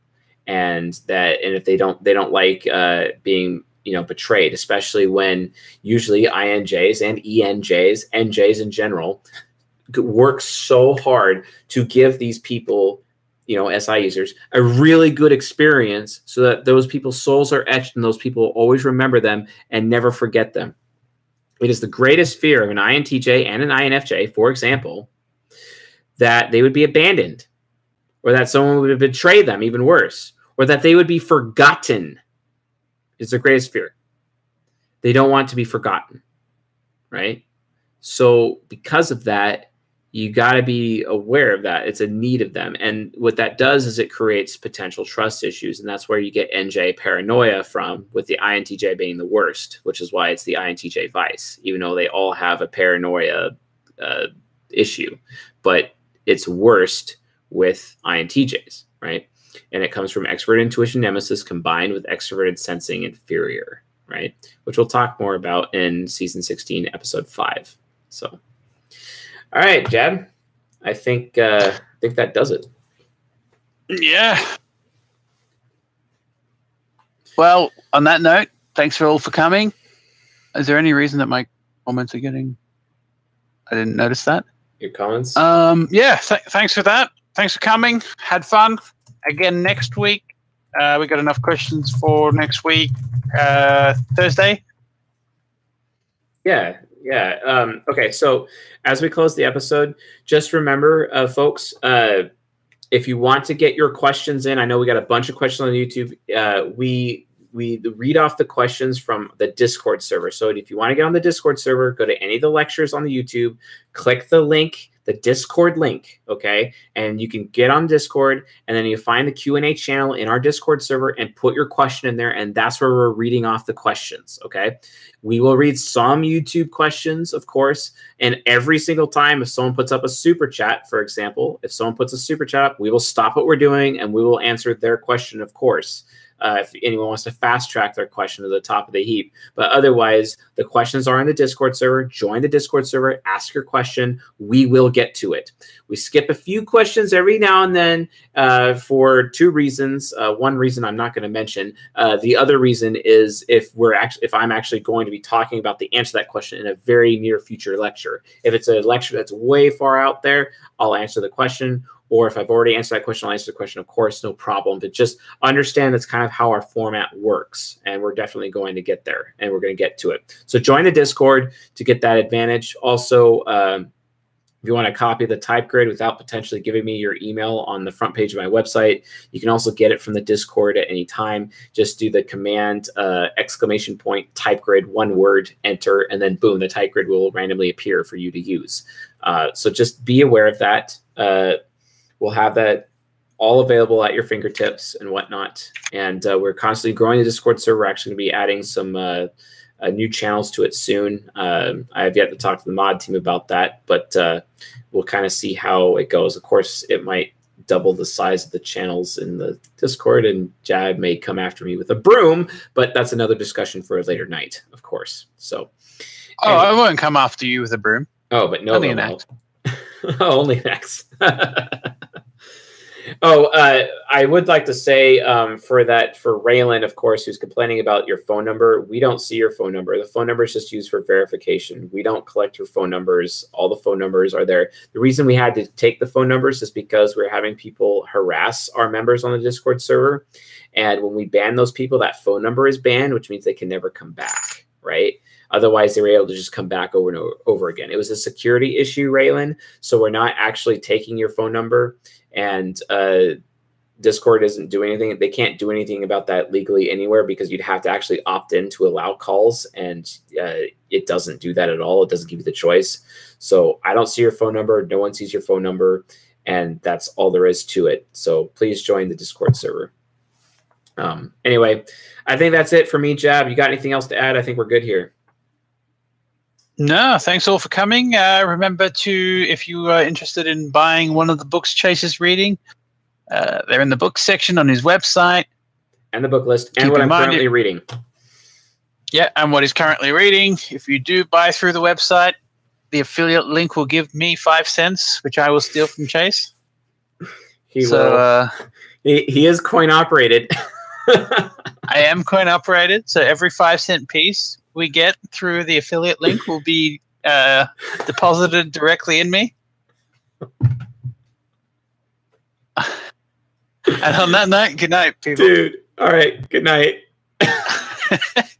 and that and if they don't they don't like uh, being you know betrayed, especially when usually INJs and ENJs NJs in general work so hard to give these people you know SI users a really good experience so that those people's souls are etched and those people always remember them and never forget them. It is the greatest fear of an INTJ and an INFJ, for example, that they would be abandoned or that someone would betray them, even worse, or that they would be forgotten. Is their greatest fear. They don't want to be forgotten, right? So, because of that, you got to be aware of that. It's a need of them. And what that does is it creates potential trust issues. And that's where you get NJ paranoia from, with the INTJ being the worst, which is why it's the INTJ vice, even though they all have a paranoia uh, issue. But it's worst with INTJs, right? And it comes from extrovert intuition nemesis combined with extroverted sensing inferior, right? Which we'll talk more about in season 16, episode five. So, all right, Jab. I think uh, I think that does it. Yeah. Well, on that note, thanks for all for coming. Is there any reason that my comments are getting? I didn't notice that. Your comments? Um, yeah. Th- thanks for that. Thanks for coming. Had fun. Again next week. Uh, we got enough questions for next week, uh, Thursday. Yeah, yeah. Um, okay, so as we close the episode, just remember, uh, folks, uh, if you want to get your questions in, I know we got a bunch of questions on YouTube. Uh, we we read off the questions from the Discord server. So if you want to get on the Discord server, go to any of the lectures on the YouTube, click the link, the Discord link, okay, and you can get on Discord, and then you find the Q and A channel in our Discord server and put your question in there, and that's where we're reading off the questions, okay. We will read some YouTube questions, of course, and every single time if someone puts up a super chat, for example, if someone puts a super chat up, we will stop what we're doing and we will answer their question, of course. Uh, if anyone wants to fast track their question to the top of the heap. But otherwise, the questions are in the Discord server. Join the Discord server, ask your question. We will get to it. We skip a few questions every now and then uh, for two reasons. Uh, one reason I'm not going to mention. Uh, the other reason is if we're actually if I'm actually going to be talking about the answer to that question in a very near future lecture. If it's a lecture that's way far out there, I'll answer the question. Or if I've already answered that question, I'll answer the question, of course, no problem. But just understand that's kind of how our format works. And we're definitely going to get there and we're going to get to it. So join the Discord to get that advantage. Also, um, if you want to copy the type grid without potentially giving me your email on the front page of my website, you can also get it from the Discord at any time. Just do the command uh, exclamation point type grid, one word, enter, and then boom, the type grid will randomly appear for you to use. Uh, so just be aware of that. Uh, we'll have that all available at your fingertips and whatnot. And uh, we're constantly growing the Discord server. We're actually going to be adding some uh, uh, new channels to it soon. Um, I have yet to talk to the mod team about that, but uh, we'll kind of see how it goes. Of course, it might double the size of the channels in the Discord, and Jab may come after me with a broom, but that's another discussion for a later night, of course. So, oh, anyway. I won't come after you with a broom. Oh, but no, only an axe. oh, only an axe. Oh, uh, I would like to say um, for that for Raylan, of course, who's complaining about your phone number. We don't see your phone number. The phone number is just used for verification. We don't collect your phone numbers. All the phone numbers are there. The reason we had to take the phone numbers is because we're having people harass our members on the Discord server, and when we ban those people, that phone number is banned, which means they can never come back. Right. Otherwise, they were able to just come back over and over again. It was a security issue, Raylan. So we're not actually taking your phone number and uh, Discord isn't doing anything. They can't do anything about that legally anywhere because you'd have to actually opt in to allow calls, and uh, it doesn't do that at all. It doesn't give you the choice. So I don't see your phone number. No one sees your phone number, and that's all there is to it. So please join the Discord server. Um, anyway, I think that's it for me, Jab. You got anything else to add? I think we're good here. No, thanks all for coming. Uh, remember to, if you are interested in buying one of the books Chase is reading, uh, they're in the book section on his website. And the book list, and what I'm currently it, reading. Yeah, and what he's currently reading. If you do buy through the website, the affiliate link will give me five cents, which I will steal from Chase. He so, will. Uh, he, he is coin operated. I am coin operated, so every five cent piece we get through the affiliate link will be uh, deposited directly in me. and on that night, good night, people. Dude, all right, good night.